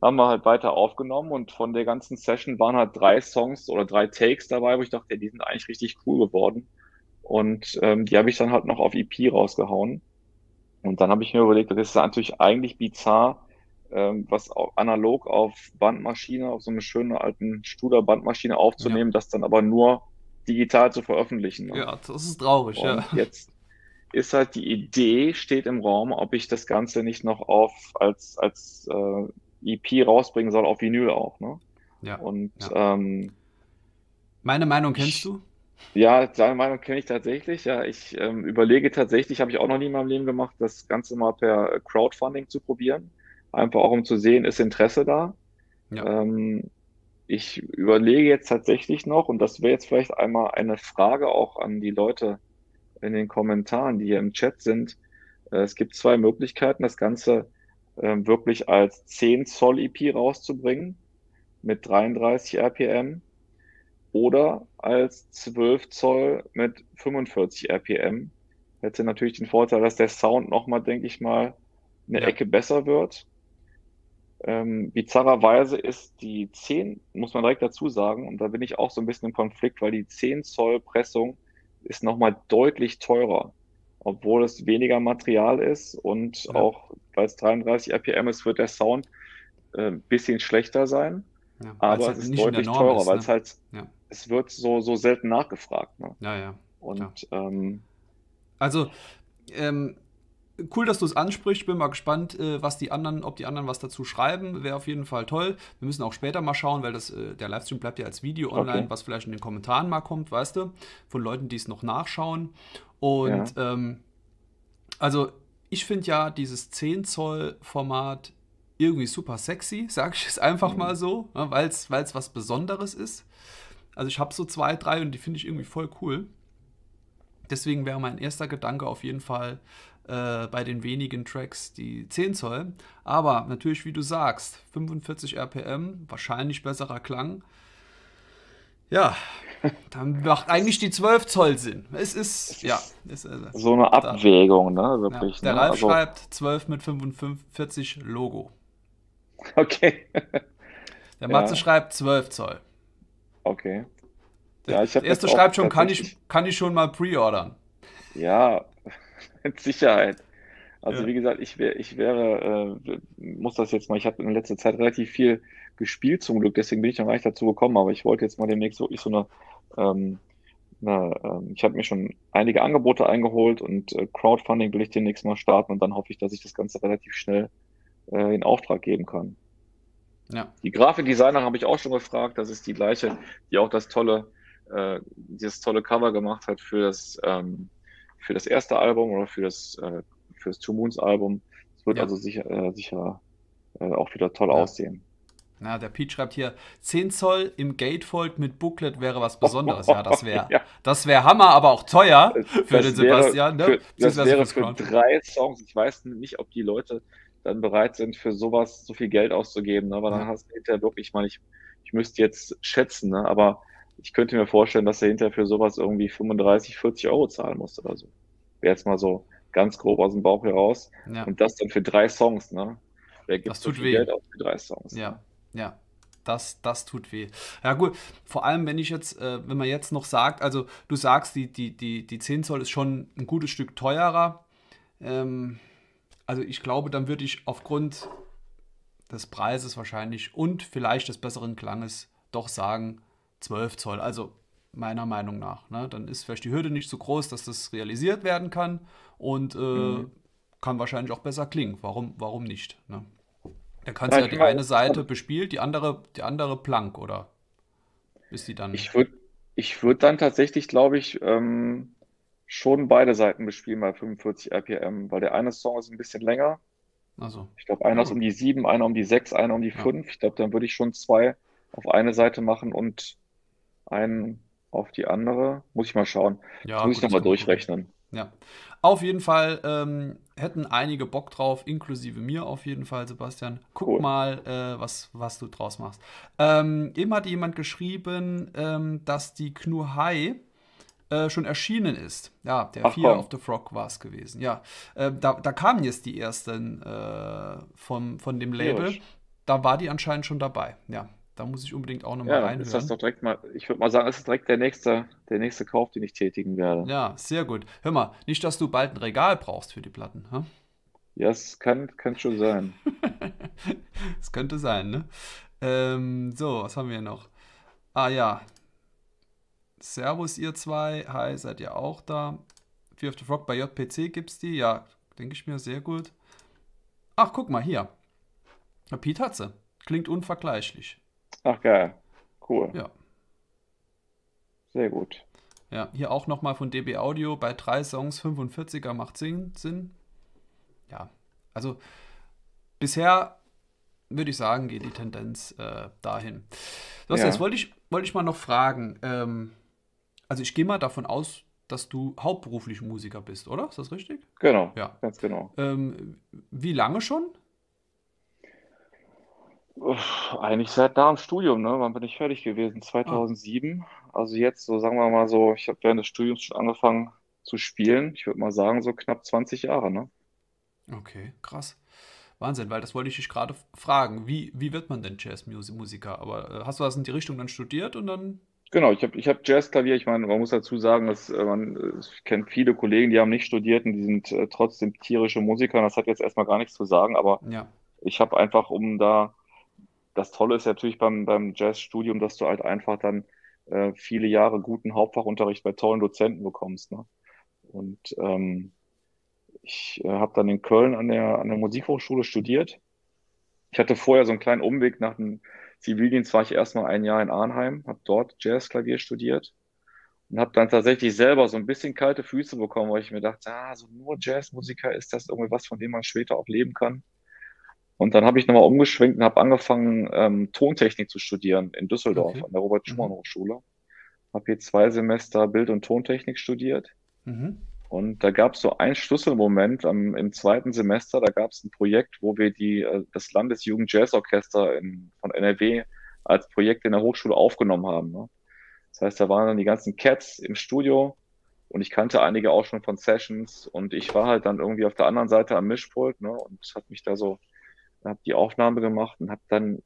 haben wir halt weiter aufgenommen und von der ganzen Session waren halt drei Songs oder drei Takes dabei, wo ich dachte, die sind eigentlich richtig cool geworden. Und ähm, die habe ich dann halt noch auf EP rausgehauen. Und dann habe ich mir überlegt, das ist natürlich eigentlich bizarr, ähm, was auch analog auf Bandmaschine, auf so eine schöne alten Studer-Bandmaschine aufzunehmen, das dann aber nur digital zu veröffentlichen. Ne? Ja, das ist traurig, Und ja. jetzt ist halt die Idee, steht im Raum, ob ich das Ganze nicht noch auf als, als äh, EP rausbringen soll, auf Vinyl auch. Ne? Ja. Und Ja. ähm, Meine Meinung kennst Ich- du? Ja, seine Meinung kenne ich tatsächlich. Ja, ich ähm, überlege tatsächlich, habe ich auch noch nie in meinem Leben gemacht, das Ganze mal per Crowdfunding zu probieren. Einfach auch um zu sehen, ist Interesse da. Ja. Ähm, ich überlege jetzt tatsächlich noch, und das wäre jetzt vielleicht einmal eine Frage auch an die Leute in den Kommentaren, die hier im Chat sind. Äh, es gibt zwei Möglichkeiten, das Ganze ähm, wirklich als 10 Zoll EP rauszubringen mit 33 RPM oder als 12 Zoll mit 45 RPM. Hätte natürlich den Vorteil, dass der Sound nochmal, denke ich mal, eine Ja. Ecke besser wird. Ähm, bizarrerweise ist die 10, muss man direkt dazu sagen, und da bin ich auch so ein bisschen im Konflikt, weil die 10 Zoll Pressung ist nochmal deutlich teurer, obwohl es weniger Material ist und Ja. auch weil es 33 RPM ist, wird der Sound äh, ein bisschen schlechter sein, Ja, aber halt es ist nicht in der deutlich teurer, ist, weil ne? es halt, Ja. es wird so, so selten nachgefragt. Ne? Ja, ja. Und ähm, Also, ähm, cool, dass du es ansprichst. Ich bin mal gespannt, äh, was die anderen, ob die anderen was dazu schreiben. Wäre auf jeden Fall toll. Wir müssen auch später mal schauen, weil das, äh, der Livestream bleibt ja als Video online, Okay. was vielleicht in den Kommentaren mal kommt, weißt du, von Leuten, die es noch nachschauen. Und ähm, also, ich finde ja dieses 10 Zoll Format irgendwie super sexy, sag ich es einfach Mhm. mal so, ne, weil es was Besonderes ist. Also ich habe so zwei, drei und die finde ich irgendwie voll cool. Deswegen wäre mein erster Gedanke auf jeden Fall äh, bei den wenigen Tracks die 10 Zoll. Aber natürlich, wie du sagst, 45 RPM, wahrscheinlich besserer Klang. Ja, dann macht eigentlich die 12 Zoll Sinn. Es ist, ja, es ist, äh, so eine Abwägung, ne? Wirklich. ja, der ne? Ralf Also, schreibt 12 mit 45 Logo. okay, Der Ja. Matze schreibt 12 Zoll. okay. Der, Ja, der erste schreibt schon, kann ich, kann ich schon mal pre-ordern. Ja, mit Sicherheit. Also Ja. wie gesagt, ich wäre, ich wäre, äh, muss das jetzt mal, ich habe in letzter Zeit relativ viel gespielt zum Glück, deswegen bin ich noch gar nicht dazu gekommen, aber ich wollte jetzt mal demnächst wirklich so eine, ähm, eine ähm, ich habe mir schon einige Angebote eingeholt und äh, Crowdfunding will ich demnächst mal starten und dann hoffe ich, dass ich das Ganze relativ schnell äh, in Auftrag geben kann. Ja. Die Grafikdesigner habe ich auch schon gefragt. Das ist die gleiche, die auch das tolle, äh, dieses tolle Cover gemacht hat für das, ähm, für das erste Album oder für das, äh, für das Two Moons Album. Es wird Ja. also sicher, äh, sicher äh, auch wieder toll Ja. aussehen. Na, der Pete schreibt hier, 10 Zoll im Gatefold mit Booklet wäre was Besonderes. Ja, das wäre Ja. das wär Hammer, aber auch teuer für Das den wäre Sebastian. Ne? Für, das wäre für drei Songs. Ich weiß nicht, ob die Leute dann bereit sind, für sowas so viel Geld auszugeben. Ne? Aber dann hast du hinterher wirklich, ich meine, ich, ich müsste jetzt schätzen, ne? aber ich könnte mir vorstellen, dass er hinterher für sowas irgendwie 35, 40 Euro zahlen muss oder so. Wäre jetzt mal so ganz grob aus dem Bauch heraus. Ja, Und das dann für drei Songs, ne? Wer gibt Das so tut viel weh. Geld aus für drei Songs? ja, ja. Das, das tut weh. Ja, gut. Vor allem, wenn ich jetzt, äh, wenn man jetzt noch sagt, also du sagst, die, die, die, die 10 Zoll ist schon ein gutes Stück teurer. Ähm, also ich glaube, dann würde ich aufgrund des Preises wahrscheinlich und vielleicht des besseren Klanges doch sagen 12 Zoll. Also meiner Meinung nach. Ne? Dann ist vielleicht die Hürde nicht so groß, dass das realisiert werden kann und äh, Mhm. kann wahrscheinlich auch besser klingen. Warum, warum nicht? Ne? Da kannst du ja, die eine Seite bespielt, die andere, die andere blank, oder? Ist die dann. Ich würde ich würd dann tatsächlich, glaube ich, ähm, schon beide Seiten bespielen bei 45 RPM, weil der eine Song ist ein bisschen länger. Also. Ich glaube, einer ist um die 7, einer um die 6, einer um die 5. Ja. Ich glaube, dann würde ich schon zwei auf eine Seite machen und einen auf die andere. Muss ich mal schauen. Ja, muss ich nochmal durchrechnen. Ja. Auf jeden Fall ähm, hätten einige Bock drauf, inklusive mir auf jeden Fall, Sebastian. Guck cool. mal, äh, was, was du draus machst. Ähm, eben hat jemand geschrieben, ähm, dass die Knu High äh, schon erschienen ist. Ja, der Ach, Fear komm. of the Frog war es gewesen. Ja, äh, da, da kamen jetzt die ersten äh, vom, von dem Label. Da war die anscheinend schon dabei. Ja, da muss ich unbedingt auch nochmal ja, reinhören. Ist das doch direkt mal, ich würde mal sagen, es ist direkt der nächste, der nächste Kauf, den ich tätigen werde. Ja, sehr gut. Hör mal, nicht, dass du bald ein Regal brauchst für die Platten. Hm? Ja, es kann, kann schon sein. Es könnte sein, ne? Ähm, so, was haben wir noch? Ah ja. Servus, ihr zwei. Hi, seid ihr auch da? Fear of the Frog bei JPC gibt's die? Ja, denke ich mir, sehr gut. Ach, guck mal, hier. Pete hat sie. Klingt unvergleichlich. Ach geil. Cool. Ja. Sehr gut. Ja, hier auch nochmal von DB Audio. Bei drei Songs 45er macht Sinn. Ja, also bisher würde ich sagen, geht die Tendenz äh, dahin. Das ja. jetzt wollte ich, wollte ich mal noch fragen. Ähm, also ich gehe mal davon aus, dass du hauptberuflich Musiker bist, oder? Ist das richtig? Genau. Ja. Ganz genau. Ähm, wie lange schon? Eigentlich seit da im Studium, ne? Wann bin ich fertig gewesen? 2007. Ah. Also jetzt, so sagen wir mal so, ich habe während des Studiums schon angefangen zu spielen. Ich würde mal sagen, so knapp 20 Jahre, ne? Okay, krass. Wahnsinn, weil das wollte ich dich gerade fragen. Wie, wie wird man denn Jazzmusiker? Aber äh, hast du das in die Richtung dann studiert und dann. Genau, ich habe ich hab Jazzklavier. Ich meine, man muss dazu sagen, dass äh, man äh, kennt viele Kollegen, die haben nicht studiert und die sind äh, trotzdem tierische Musiker. Das hat jetzt erstmal gar nichts zu sagen, aber ja. ich habe einfach, um da das Tolle ist natürlich beim, beim Jazzstudium, dass du halt einfach dann äh, viele Jahre guten Hauptfachunterricht bei tollen Dozenten bekommst. Ne? Und ähm, ich äh, habe dann in Köln an der, an der Musikhochschule studiert. Ich hatte vorher so einen kleinen Umweg nach dem Zivildienst, war ich erstmal ein Jahr in Arnheim, habe dort Jazzklavier studiert und habe dann tatsächlich selber so ein bisschen kalte Füße bekommen, weil ich mir dachte, ah, so nur Jazzmusiker ist das irgendwie was, von dem man später auch leben kann. Und dann habe ich nochmal umgeschwenkt und habe angefangen, ähm, Tontechnik zu studieren in Düsseldorf okay. an der Robert-Schumann-Hochschule. Mhm. Habe hier zwei Semester Bild- und Tontechnik studiert. Mhm. Und da gab es so einen Schlüsselmoment am, im zweiten Semester, da gab es ein Projekt, wo wir die, äh, das Landesjugend-Jazzorchester von NRW als Projekt in der Hochschule aufgenommen haben. Ne? Das heißt, da waren dann die ganzen Cats im Studio und ich kannte einige auch schon von Sessions und ich war halt dann irgendwie auf der anderen Seite am Mischpult ne, und habe mich da so habe die Aufnahme gemacht und habe dann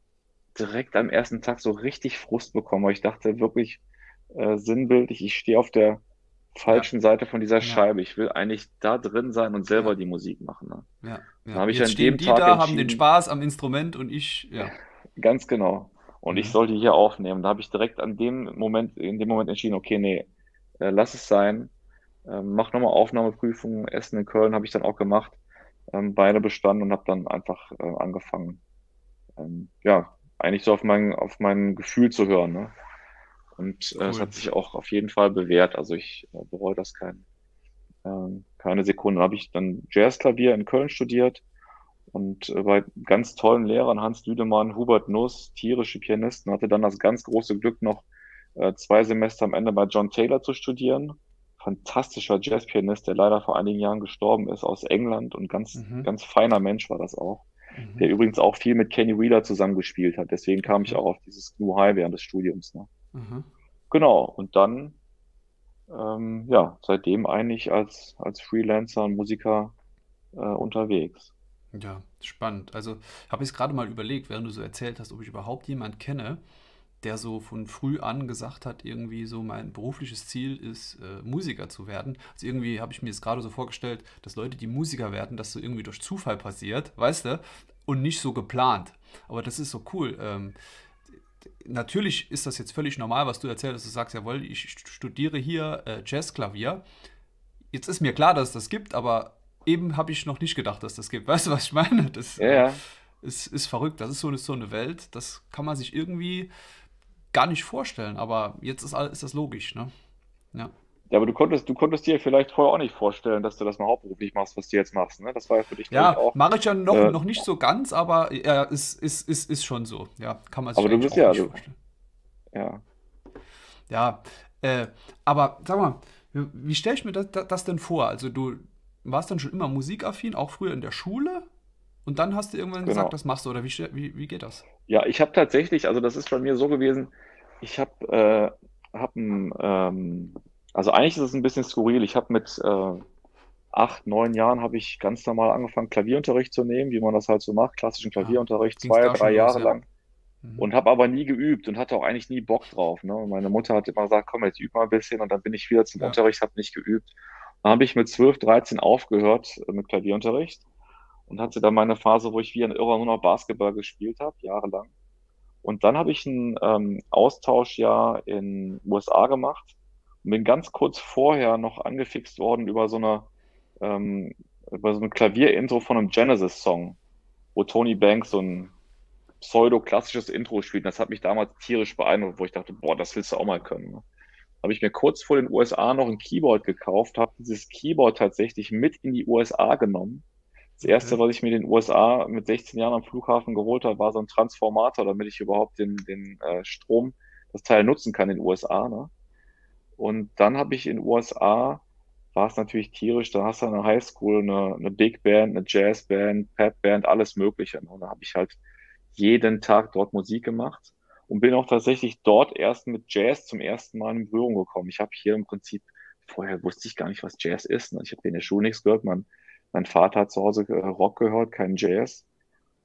direkt am ersten Tag so richtig Frust bekommen, weil ich dachte wirklich äh, sinnbildlich, ich stehe auf der falschen ja. Seite von dieser ja. Scheibe. Ich will eigentlich da drin sein und selber ja. die Musik machen. Ne? Ja, ja. Habe ich Jetzt an dem die Tag da, haben den Spaß am Instrument und ich, ja. Ganz genau. Und ich sollte hier aufnehmen. Da habe ich direkt an dem Moment, in dem Moment entschieden, okay, nee, äh, lass es sein. Äh, mach nochmal Aufnahmeprüfungen. Essen in Köln habe ich dann auch gemacht ähm, beide bestanden und habe dann einfach äh, angefangen, ähm, ja, eigentlich so auf mein, auf mein Gefühl zu hören. Ne? Und äh, es hat sich auch auf jeden Fall bewährt. Also ich äh, bereue das kein, äh, keine Sekunde. Dann habe ich dann Jazzklavier in Köln studiert und äh, bei ganz tollen Lehrern, Hans Lüdemann, Hubert Nuss, tierische Pianisten, hatte dann das ganz große Glück, noch äh, zwei Semester am Ende bei John Taylor zu studieren fantastischer Jazzpianist, der leider vor einigen Jahren gestorben ist, aus England und ganz, mhm. ganz feiner Mensch war das auch. Mhm. Der übrigens auch viel mit Kenny Wheeler zusammengespielt hat. Deswegen kam ich auch auf dieses Gnu High während des Studiums. Ne? Mhm. Genau. Und dann, ähm, ja, seitdem eigentlich als, als Freelancer und Musiker äh, unterwegs. Ja, spannend. Also habe ich es gerade mal überlegt, während du so erzählt hast, ob ich überhaupt jemand kenne, der so von früh an gesagt hat, irgendwie so mein berufliches Ziel ist, äh, Musiker zu werden. Also irgendwie habe ich mir jetzt gerade so vorgestellt, dass Leute, die Musiker werden, das so irgendwie durch Zufall passiert, weißt du, und nicht so geplant. Aber das ist so cool. Ähm, natürlich ist das jetzt völlig normal, was du erzählt hast. Du sagst, jawohl, ich studiere hier äh, Jazzklavier. Jetzt ist mir klar, dass es das gibt, aber eben habe ich noch nicht gedacht, dass das gibt. Weißt du, was ich meine? Das, ja, ja. ist, ist verrückt. Das ist so eine, so eine Welt, das kann man sich irgendwie gar nicht vorstellen. Aber jetzt ist, ist das logisch, ne? Ja. Ja, aber du konntest, du konntest dir vielleicht vorher auch nicht vorstellen, dass du das mal hauptberuflich machst, was du jetzt machst. Ne? Das war ja für dich ja, auch. mache ich ja noch, äh, noch nicht so ganz, aber ja, ist, ist, ist, ist schon so. Ja, kann man sich aber du bist ja, du, vorstellen. Ja. Ja, äh, aber sag mal, wie stelle ich mir das, das denn vor? Also du warst dann schon immer musikaffin, auch früher in der Schule? Und dann hast du irgendwann genau. gesagt, das machst du, oder wie, wie, wie geht das? Ja, ich habe tatsächlich, also das ist bei mir so gewesen, ich habe äh, hab ein ähm, also eigentlich ist es ein bisschen skurril. Ich habe mit äh, acht, neun Jahren habe ich ganz normal angefangen, Klavierunterricht zu nehmen, wie man das halt so macht, klassischen ah, Klavierunterricht, ja, zwei, drei Jahre los, lang. Mhm. Und habe aber nie geübt und hatte auch eigentlich nie Bock drauf. Ne? Meine Mutter hat immer gesagt, komm, jetzt üb mal ein bisschen und dann bin ich wieder zum ja. Unterricht, habe nicht geübt. Dann habe ich mit 12, 13 aufgehört äh, mit Klavierunterricht und hatte dann meine Phase, wo ich wie ein Irrer nur noch Basketball gespielt habe, jahrelang. Und dann habe ich ein ähm, Austauschjahr in USA gemacht und bin ganz kurz vorher noch angefixt worden über so eine, ähm, über so ein Klavierintro von einem Genesis-Song, wo Tony Banks so ein pseudo-klassisches Intro spielt. Das hat mich damals tierisch beeindruckt, wo ich dachte, boah, das willst du auch mal können. Ne? Habe ich mir kurz vor den USA noch ein Keyboard gekauft, habe dieses Keyboard tatsächlich mit in die USA genommen. Das erste, was ich mir in den USA mit 16 Jahren am Flughafen geholt habe, war so ein Transformator, damit ich überhaupt den, den äh, Strom, das Teil nutzen kann in den USA. Ne? Und dann habe ich in USA, war es natürlich tierisch, da hast du eine Highschool, eine, eine Big Band, eine Pep Band, alles Mögliche. Und da habe ich halt jeden Tag dort Musik gemacht und bin auch tatsächlich dort erst mit Jazz zum ersten Mal in Berührung gekommen. Ich habe hier im Prinzip, vorher wusste ich gar nicht, was Jazz ist. Ne? Ich habe in der Schule nichts gehört. Mein, mein Vater hat zu Hause äh, Rock gehört, kein Jazz.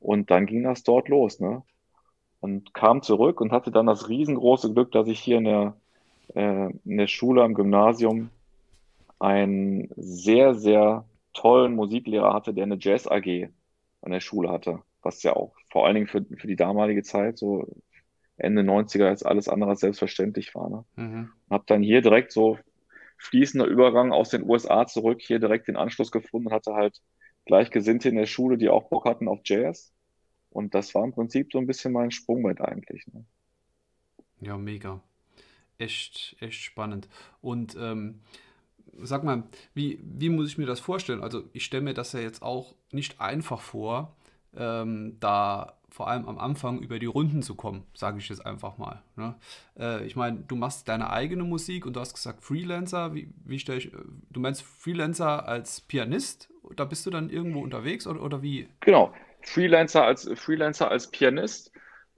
Und dann ging das dort los. Ne? Und kam zurück und hatte dann das riesengroße Glück, dass ich hier in der äh, in der Schule am Gymnasium einen sehr, sehr tollen Musiklehrer hatte, der eine Jazz AG an der Schule hatte, was ja auch vor allen Dingen für, für die damalige Zeit, so Ende 90er, als alles andere selbstverständlich war. Ne? Mhm. Hab dann hier direkt so fließender Übergang aus den USA zurück, hier direkt den Anschluss gefunden, hatte halt Gleichgesinnte in der Schule, die auch Bock hatten auf Jazz. Und das war im Prinzip so ein bisschen mein Sprungbrett eigentlich. Ne? Ja, mega echt, echt spannend. Und ähm, sag mal, wie, wie muss ich mir das vorstellen? Also ich stelle mir das ja jetzt auch nicht einfach vor, ähm, da vor allem am Anfang über die Runden zu kommen, sage ich jetzt einfach mal. Ne? Äh, ich meine, du machst deine eigene Musik und du hast gesagt Freelancer. Wie, wie stelle ich, du meinst Freelancer als Pianist? Da bist du dann irgendwo unterwegs oder, oder wie? Genau, Freelancer als Freelancer als Pianist.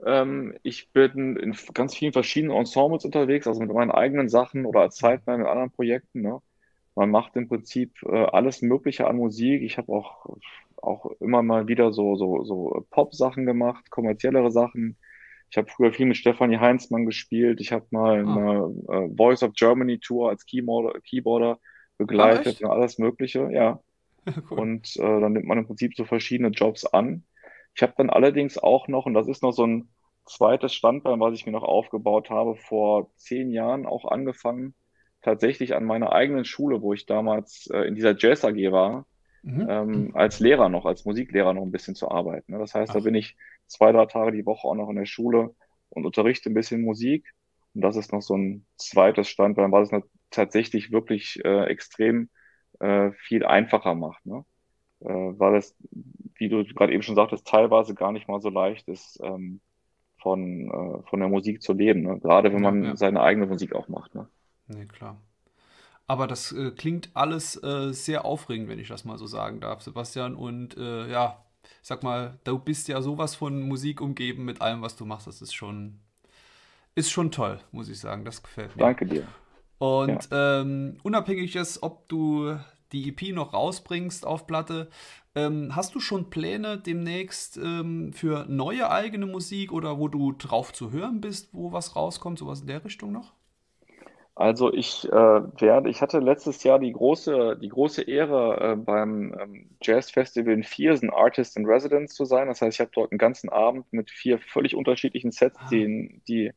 Ähm, ich bin in ganz vielen verschiedenen Ensembles unterwegs, also mit meinen eigenen Sachen oder als Zeitmann mit anderen Projekten. Ne? Man macht im Prinzip äh, alles Mögliche an Musik. Ich habe auch, auch immer mal wieder so, so, so Pop-Sachen gemacht, kommerziellere Sachen. Ich habe früher viel mit Stefanie Heinzmann gespielt. Ich habe mal ah. eine äh, Voice of Germany Tour als Keyboarder, Keyboarder begleitet, ah, alles Mögliche, ja. cool. Und äh, dann nimmt man im Prinzip so verschiedene Jobs an. Ich habe dann allerdings auch noch, und das ist noch so ein zweites Standbein, was ich mir noch aufgebaut habe, vor zehn Jahren auch angefangen, tatsächlich an meiner eigenen Schule, wo ich damals äh, in dieser Jazz AG war, mhm. ähm, als Lehrer noch, als Musiklehrer noch ein bisschen zu arbeiten. Ne? Das heißt, Ach. da bin ich zwei, drei Tage die Woche auch noch in der Schule und unterrichte ein bisschen Musik. Und das ist noch so ein zweites Standbein, was es tatsächlich wirklich äh, extrem äh, viel einfacher macht. Ne? Äh, weil es wie du gerade eben schon sagtest, teilweise gar nicht mal so leicht ist, ähm, von, äh, von der Musik zu leben. Ne? Gerade wenn man ja, ja. seine eigene Musik auch macht. Ne? Nee, klar. Aber das äh, klingt alles äh, sehr aufregend, wenn ich das mal so sagen darf, Sebastian. Und äh, ja, ich sag mal, du bist ja sowas von Musik umgeben mit allem, was du machst. Das ist schon, ist schon toll, muss ich sagen. Das gefällt mir. Danke dir. Und ja. ähm, unabhängig ist, ob du die EP noch rausbringst auf Platte, ähm, hast du schon Pläne demnächst ähm, für neue eigene Musik oder wo du drauf zu hören bist, wo was rauskommt, sowas in der Richtung noch? Also ich äh, werde, ich hatte letztes Jahr die große, die große Ehre, äh, beim ähm, Jazz Festival in Viersen Artist in Residence zu sein. Das heißt, ich habe dort einen ganzen Abend mit vier völlig unterschiedlichen Sets, ah. den, die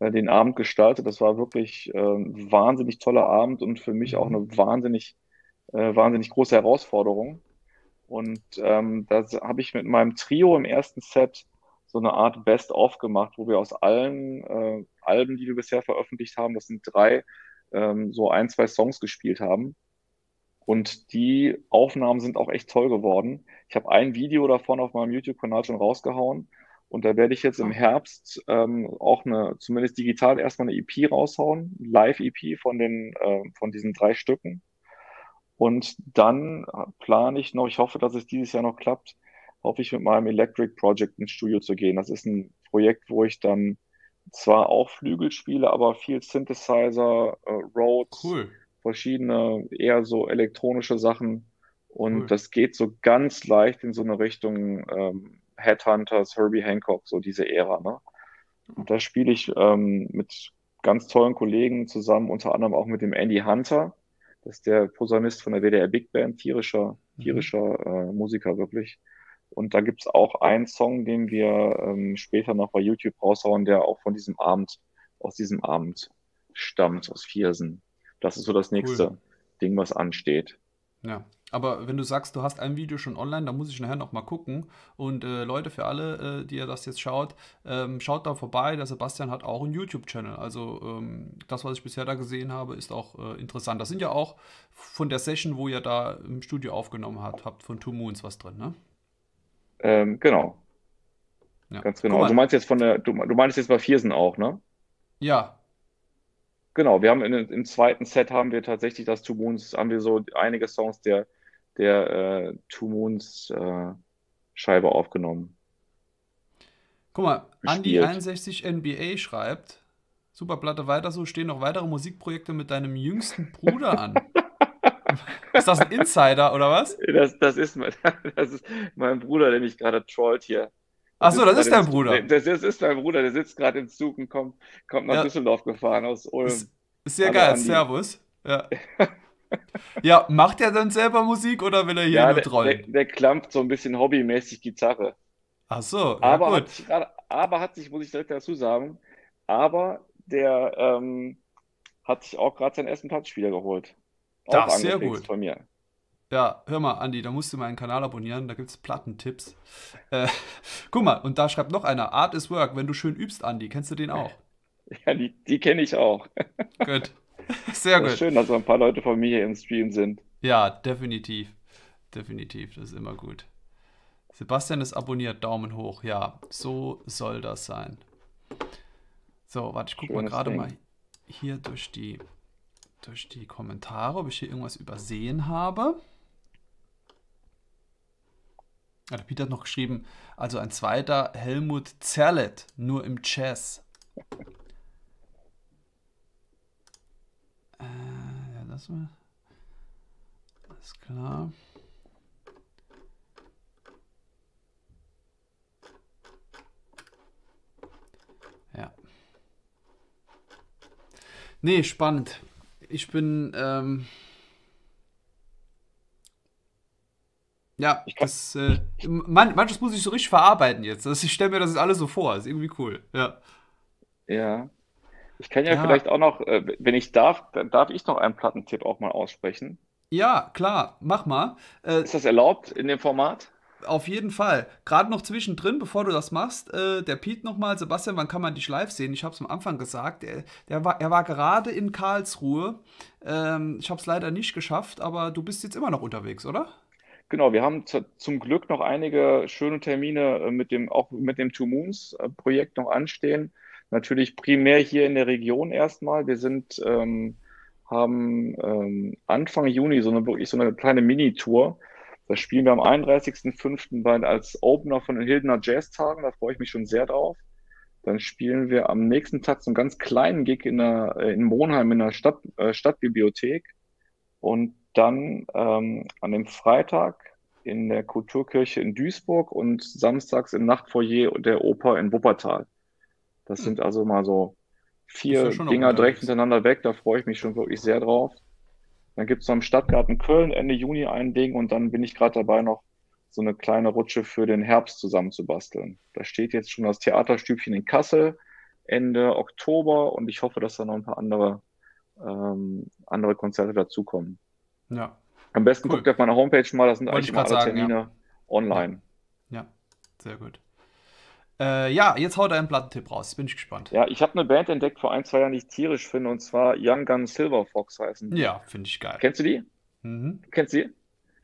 äh, den Abend gestaltet. Das war wirklich äh, ein wahnsinnig toller Abend und für mich auch mhm. eine wahnsinnig, äh, wahnsinnig große Herausforderung. Und ähm, da habe ich mit meinem Trio im ersten Set so eine Art Best-of gemacht, wo wir aus allen äh, Alben, die wir bisher veröffentlicht haben, das sind drei, ähm, so ein, zwei Songs gespielt haben. Und die Aufnahmen sind auch echt toll geworden. Ich habe ein Video davon auf meinem YouTube-Kanal schon rausgehauen. Und da werde ich jetzt im Herbst ähm, auch eine, zumindest digital erstmal eine EP raushauen, Live-EP von den, äh, von diesen drei Stücken. Und dann plane ich noch, ich hoffe, dass es dieses Jahr noch klappt, hoffe ich mit meinem Electric Project ins Studio zu gehen. Das ist ein Projekt, wo ich dann zwar auch Flügel spiele, aber viel Synthesizer, äh, Rhodes, cool verschiedene eher so elektronische Sachen. Und cool. das geht so ganz leicht in so eine Richtung ähm, Headhunters, Herbie Hancock, so diese Ära. Ne? Und da spiele ich ähm, mit ganz tollen Kollegen zusammen, unter anderem auch mit dem Andy Hunter. Das ist der Posaunist von der WDR Big Band, tierischer, mhm. tierischer äh, Musiker wirklich. Und da gibt's auch einen Song, den wir ähm, später noch bei YouTube raushauen, der auch von diesem Abend, aus diesem Abend stammt, aus Viersen. Das ist so das nächste cool. Ding, was ansteht. Ja, aber wenn du sagst, du hast ein Video schon online, dann muss ich nachher noch mal gucken. Und äh, Leute, für alle, äh, die ihr das jetzt schaut, ähm, schaut da vorbei. Der Sebastian hat auch einen YouTube-Channel. Also ähm, das, was ich bisher da gesehen habe, ist auch äh, interessant. Das sind ja auch von der Session, wo ihr da im Studio aufgenommen habt, habt von Two Moons was drin, ne? Ähm, genau. Ja. Ganz genau. Du meinst jetzt von der, du, du meinst jetzt bei Viersen auch, ne? Ja, Genau, wir haben in, im zweiten Set haben wir tatsächlich das Two Moons, haben wir so einige Songs der, der äh, Two Moons äh, Scheibe aufgenommen. Guck mal, Andy61 NBA schreibt, super Platte weiter so, stehen noch weitere Musikprojekte mit deinem jüngsten Bruder an. ist das ein Insider oder was? Das, das, ist, das ist mein Bruder, der mich gerade trollt hier. Achso, das ist dein Bruder. Das, das, ist dein Bruder, der sitzt gerade im Zug und kommt, kommt nach ja. Düsseldorf gefahren aus Ulm. Ist, ist sehr geil, Servus. Ja. ja, macht er dann selber Musik oder will er hier ja, nur trollen? Der, der, klampt so ein bisschen hobbymäßig Gitarre. Ach so, ja, aber, Hat sich aber hat sich, muss ich direkt dazu sagen, aber der ähm, hat sich auch gerade seinen ersten Platzspieler geholt. Das ist sehr gut. Von mir. Ja, hör mal, Andi, da musst du meinen Kanal abonnieren, da gibt es Plattentipps. Äh, guck mal, und da schreibt noch einer, Art is Work, wenn du schön übst, Andi, kennst du den auch? Ja, die, die kenne ich auch. Gut, sehr gut. schön, dass so ein paar Leute von mir hier im Stream sind. Ja, definitiv, definitiv, das ist immer gut. Sebastian ist abonniert, Daumen hoch, ja, so soll das sein. So, warte, ich gucke mal gerade mal hier durch die, durch die Kommentare, ob ich hier irgendwas übersehen habe. Ja, der Peter hat noch geschrieben, also ein zweiter Helmut Zerlett, nur im Chess. Äh, ja, das war. Alles klar. Ja. Nee, spannend. Ich bin, ähm, Ja, das, äh, man, manches muss ich so richtig verarbeiten jetzt. Ich stelle mir das alles so vor. Ist irgendwie cool. Ja. Ja. Ich kann ja, ja, vielleicht auch noch, äh, wenn ich darf, dann darf ich noch einen Plattentipp auch mal aussprechen. Ja, klar, mach mal. Äh, ist das erlaubt in dem Format? Auf jeden Fall. Gerade noch zwischendrin, bevor du das machst, äh, der Piet nochmal, Sebastian, wann kann man dich live sehen? Ich habe es am Anfang gesagt. Er, der war, er war gerade in Karlsruhe. Ähm, ich habe es leider nicht geschafft, aber du bist jetzt immer noch unterwegs, oder? Genau, wir haben zum Glück noch einige schöne Termine äh, mit dem, auch mit dem Two Moons äh, Projekt noch anstehen. Natürlich primär hier in der Region erstmal. Wir sind, ähm, haben ähm, Anfang Juni so eine wirklich so eine kleine Mini-Tour. Da spielen wir am 31.05. als Opener von den Hildener Jazz-Tagen. Da freue ich mich schon sehr drauf. Dann spielen wir am nächsten Tag so einen ganz kleinen Gig in, der, äh, in Monheim in der Stadt, äh, Stadtbibliothek. Und dann ähm, an dem Freitag in der Kulturkirche in Duisburg und samstags im Nachtfoyer der Oper in Wuppertal. Das hm. sind also mal so vier ja Dinger direkt hintereinander weg. Da freue ich mich schon wirklich sehr drauf. Dann gibt es noch im Stadtgarten Köln Ende Juni ein Ding und dann bin ich gerade dabei, noch so eine kleine Rutsche für den Herbst zusammenzubasteln. Da steht jetzt schon das Theaterstübchen in Kassel Ende Oktober und ich hoffe, dass da noch ein paar andere, ähm, andere Konzerte dazukommen. Ja, Am besten Cool. guckt ihr auf meiner Homepage mal, da sind Wollte eigentlich ich immer alle sagen, ja. Termine online. Ja, sehr gut. Äh, ja, jetzt haut er einen Plattentipp raus. Jetzt bin ich gespannt. Ja, ich habe eine Band entdeckt vor ein, zwei Jahren, die ich tierisch finde, und zwar Young Gun Silver Fox heißen. Ja, finde ich geil. Kennst du die? Mhm. Kennst du die?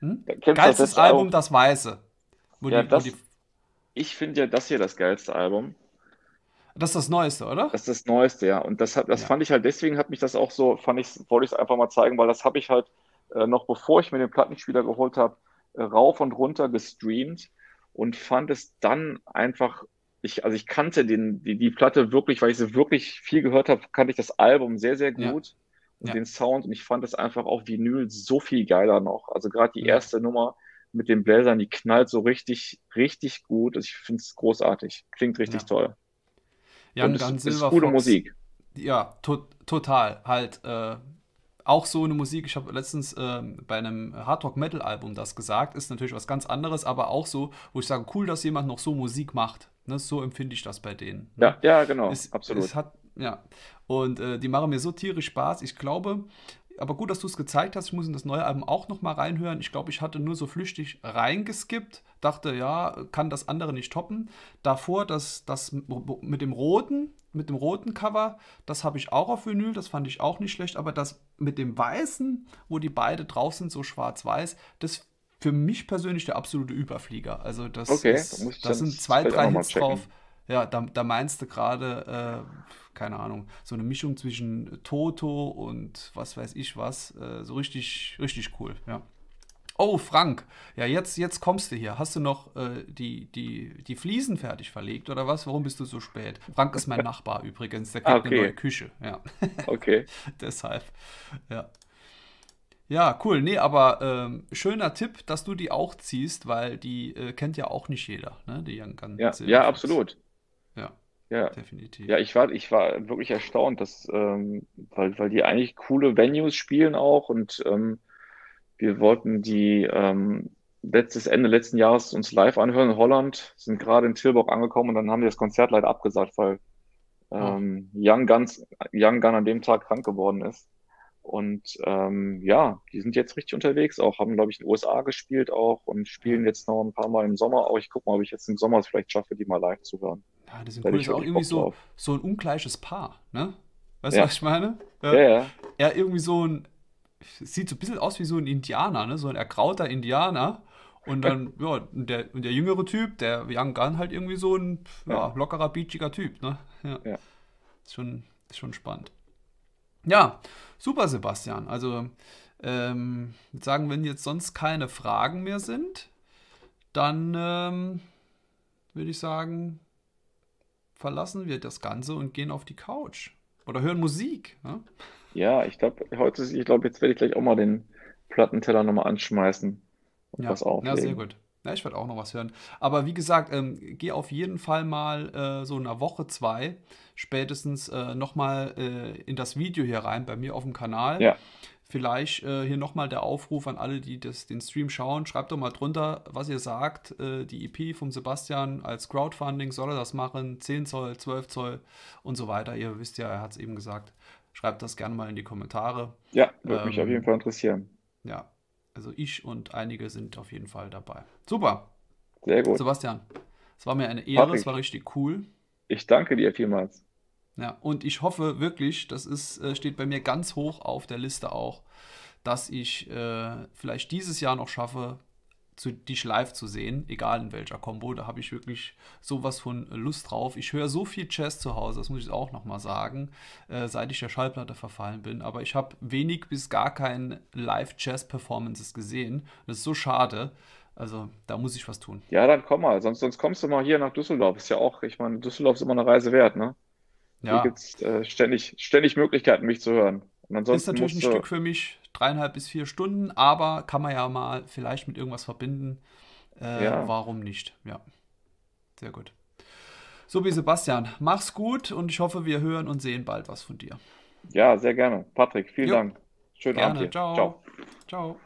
Hm? Kennst das Geilstes letzte Album, das Weiße. Wo Ja, die, das- die, Ich finde ja das hier das geilste Album. das ist das Neueste, oder? Das ist das Neueste, ja. Und das, hat, das Ja. fand ich halt, deswegen hat mich das auch so, fand ich, wollte ich es einfach mal zeigen, weil das habe ich halt äh, noch bevor ich mir den Plattenspieler geholt habe, äh, rauf und runter gestreamt und fand es dann einfach, ich, also ich kannte den, die, die Platte wirklich, weil ich sie wirklich viel gehört habe, kannte ich das Album sehr, sehr Ja. gut und Ja. den Sound und ich fand es einfach auf Vinyl so viel geiler noch. Also gerade die Ja. erste Nummer mit den Bläsern, die knallt so richtig, richtig gut. Also ich finde es großartig. Klingt richtig Ja. toll. Young und es ist Silver gute Fox. Musik. Ja, to total. Halt, äh, auch so eine Musik, ich habe letztens ähm, bei einem Hardrock-Metal-Album das gesagt, ist natürlich was ganz anderes, aber auch so, wo ich sage, cool, dass jemand noch so Musik macht. Ne, so empfinde ich das bei denen. Ne? Ja, ja, genau, es, absolut. Es hat, ja. Und äh, die machen mir so tierisch Spaß. Ich glaube, aber gut, dass du es gezeigt hast. Ich muss in das neue Album auch noch mal reinhören. Ich glaube, ich hatte nur so flüchtig reingeskippt. Dachte, ja, kann das andere nicht toppen. Davor, das, das mit dem roten, mit dem roten Cover, das habe ich auch auf Vinyl. Das fand ich auch nicht schlecht. Aber das mit dem weißen, wo die beide drauf sind, so schwarz-weiß, das für mich persönlich der absolute Überflieger. Also das Okay, ist, da muss ich da dann sind zwei, drei Hits drauf. Ja, da, da meinst du gerade, äh, keine Ahnung, so eine Mischung zwischen Toto und was weiß ich was. Äh, so richtig, richtig cool, ja. Oh, Frank, ja, jetzt, jetzt kommst du hier. Hast du noch äh, die, die, die Fliesen fertig verlegt oder was? Warum bist du so spät? Frank ist mein Nachbar übrigens, der kriegt Ah, eine okay. neue Küche, ja. Okay. Deshalb, ja. Ja, cool. Nee, aber ähm, schöner Tipp, dass du die auch ziehst, weil die äh, kennt ja auch nicht jeder, ne? Die Young Gun Ja, ja, absolut. Ja, Ja. definitiv. Ja, ich war, ich war wirklich erstaunt, dass, ähm, weil, weil die eigentlich coole Venues spielen auch und ähm, wir wollten die ähm, letztes Ende letzten Jahres uns live anhören in Holland, sind gerade in Tilburg angekommen und dann haben die das Konzert leider abgesagt, weil ähm, Young Guns, Young Gun an dem Tag krank geworden ist. Und ähm, ja, die sind jetzt richtig unterwegs auch, haben, glaube ich, in den USA gespielt auch und spielen jetzt noch ein paar Mal im Sommer auch. Ich gucke mal, ob ich jetzt im Sommer es vielleicht schaffe, die mal live zu hören. Ja, die sind cool. Ist auch irgendwie so, so ein ungleiches Paar, ne? Weißt du, Ja. was ich meine? Ja, ja. Er irgendwie so ein, sieht so ein bisschen aus wie so ein Indianer, ne? So ein ergrauter Indianer. Und dann, ja, der, der jüngere Typ, der Young Gun, halt irgendwie so ein ja, Ja. lockerer, beachiger Typ, ne? Ja. Ja. Ist schon, ist schon spannend. Ja, super, Sebastian. Also, ähm, ich sagen, wenn jetzt sonst keine Fragen mehr sind, dann ähm, würde ich sagen, verlassen wir das Ganze und gehen auf die Couch. Oder hören Musik. Ne? Ja, ich glaube, heute, ich glaube, jetzt werde ich gleich auch mal den Plattenteller nochmal anschmeißen und Ja, was ja, sehr gut. Ja, ich werde auch noch was hören. Aber wie gesagt, ähm, geh auf jeden Fall mal äh, so in einer Woche, zwei, spätestens äh, nochmal äh, in das Video hier rein bei mir auf dem Kanal. Ja, Vielleicht äh, hier nochmal der Aufruf an alle, die das, den Stream schauen. Schreibt doch mal drunter, was ihr sagt. Äh, die EP vom Sebastian als Crowdfunding, soll er das machen? 10 Zoll, 12 Zoll und so weiter. Ihr wisst ja, er hat es eben gesagt. Schreibt das gerne mal in die Kommentare. ja, würde mich auf Ähm, jeden Fall interessieren. Ja, also ich und einige sind auf jeden Fall dabei. Super. Sehr gut. Sebastian, es war mir eine Ehre, es Patrick. war richtig cool. Ich danke dir vielmals. Ja, und ich hoffe wirklich, das ist, äh, steht bei mir ganz hoch auf der Liste auch, dass ich äh, vielleicht dieses Jahr noch schaffe, zu, dich live zu sehen, egal in welcher Combo. Da habe ich wirklich sowas von Lust drauf. Ich höre so viel Jazz zu Hause, das muss ich auch nochmal sagen, äh, seit ich der Schallplatte verfallen bin. Aber ich habe wenig bis gar keine Live-Jazz-Performances gesehen. Das ist so schade. Also da muss ich was tun. Ja, dann komm mal, sonst, sonst kommst du mal hier nach Düsseldorf. Ist ja auch, ich meine, Düsseldorf ist immer eine Reise wert, ne? Hier Ja, gibt es äh, ständig, ständig Möglichkeiten, mich zu hören. Ist natürlich ein Stück für mich, dreieinhalb bis vier Stunden, aber kann man ja mal vielleicht mit irgendwas verbinden. Äh, Ja. warum nicht? Ja, sehr gut. So wie Sebastian, mach's gut und ich hoffe, wir hören und sehen bald was von dir. ja, sehr gerne. Patrick, vielen Jo, Dank. Schönen Abend gerne. dir. Ciao. Ciao. Ciao.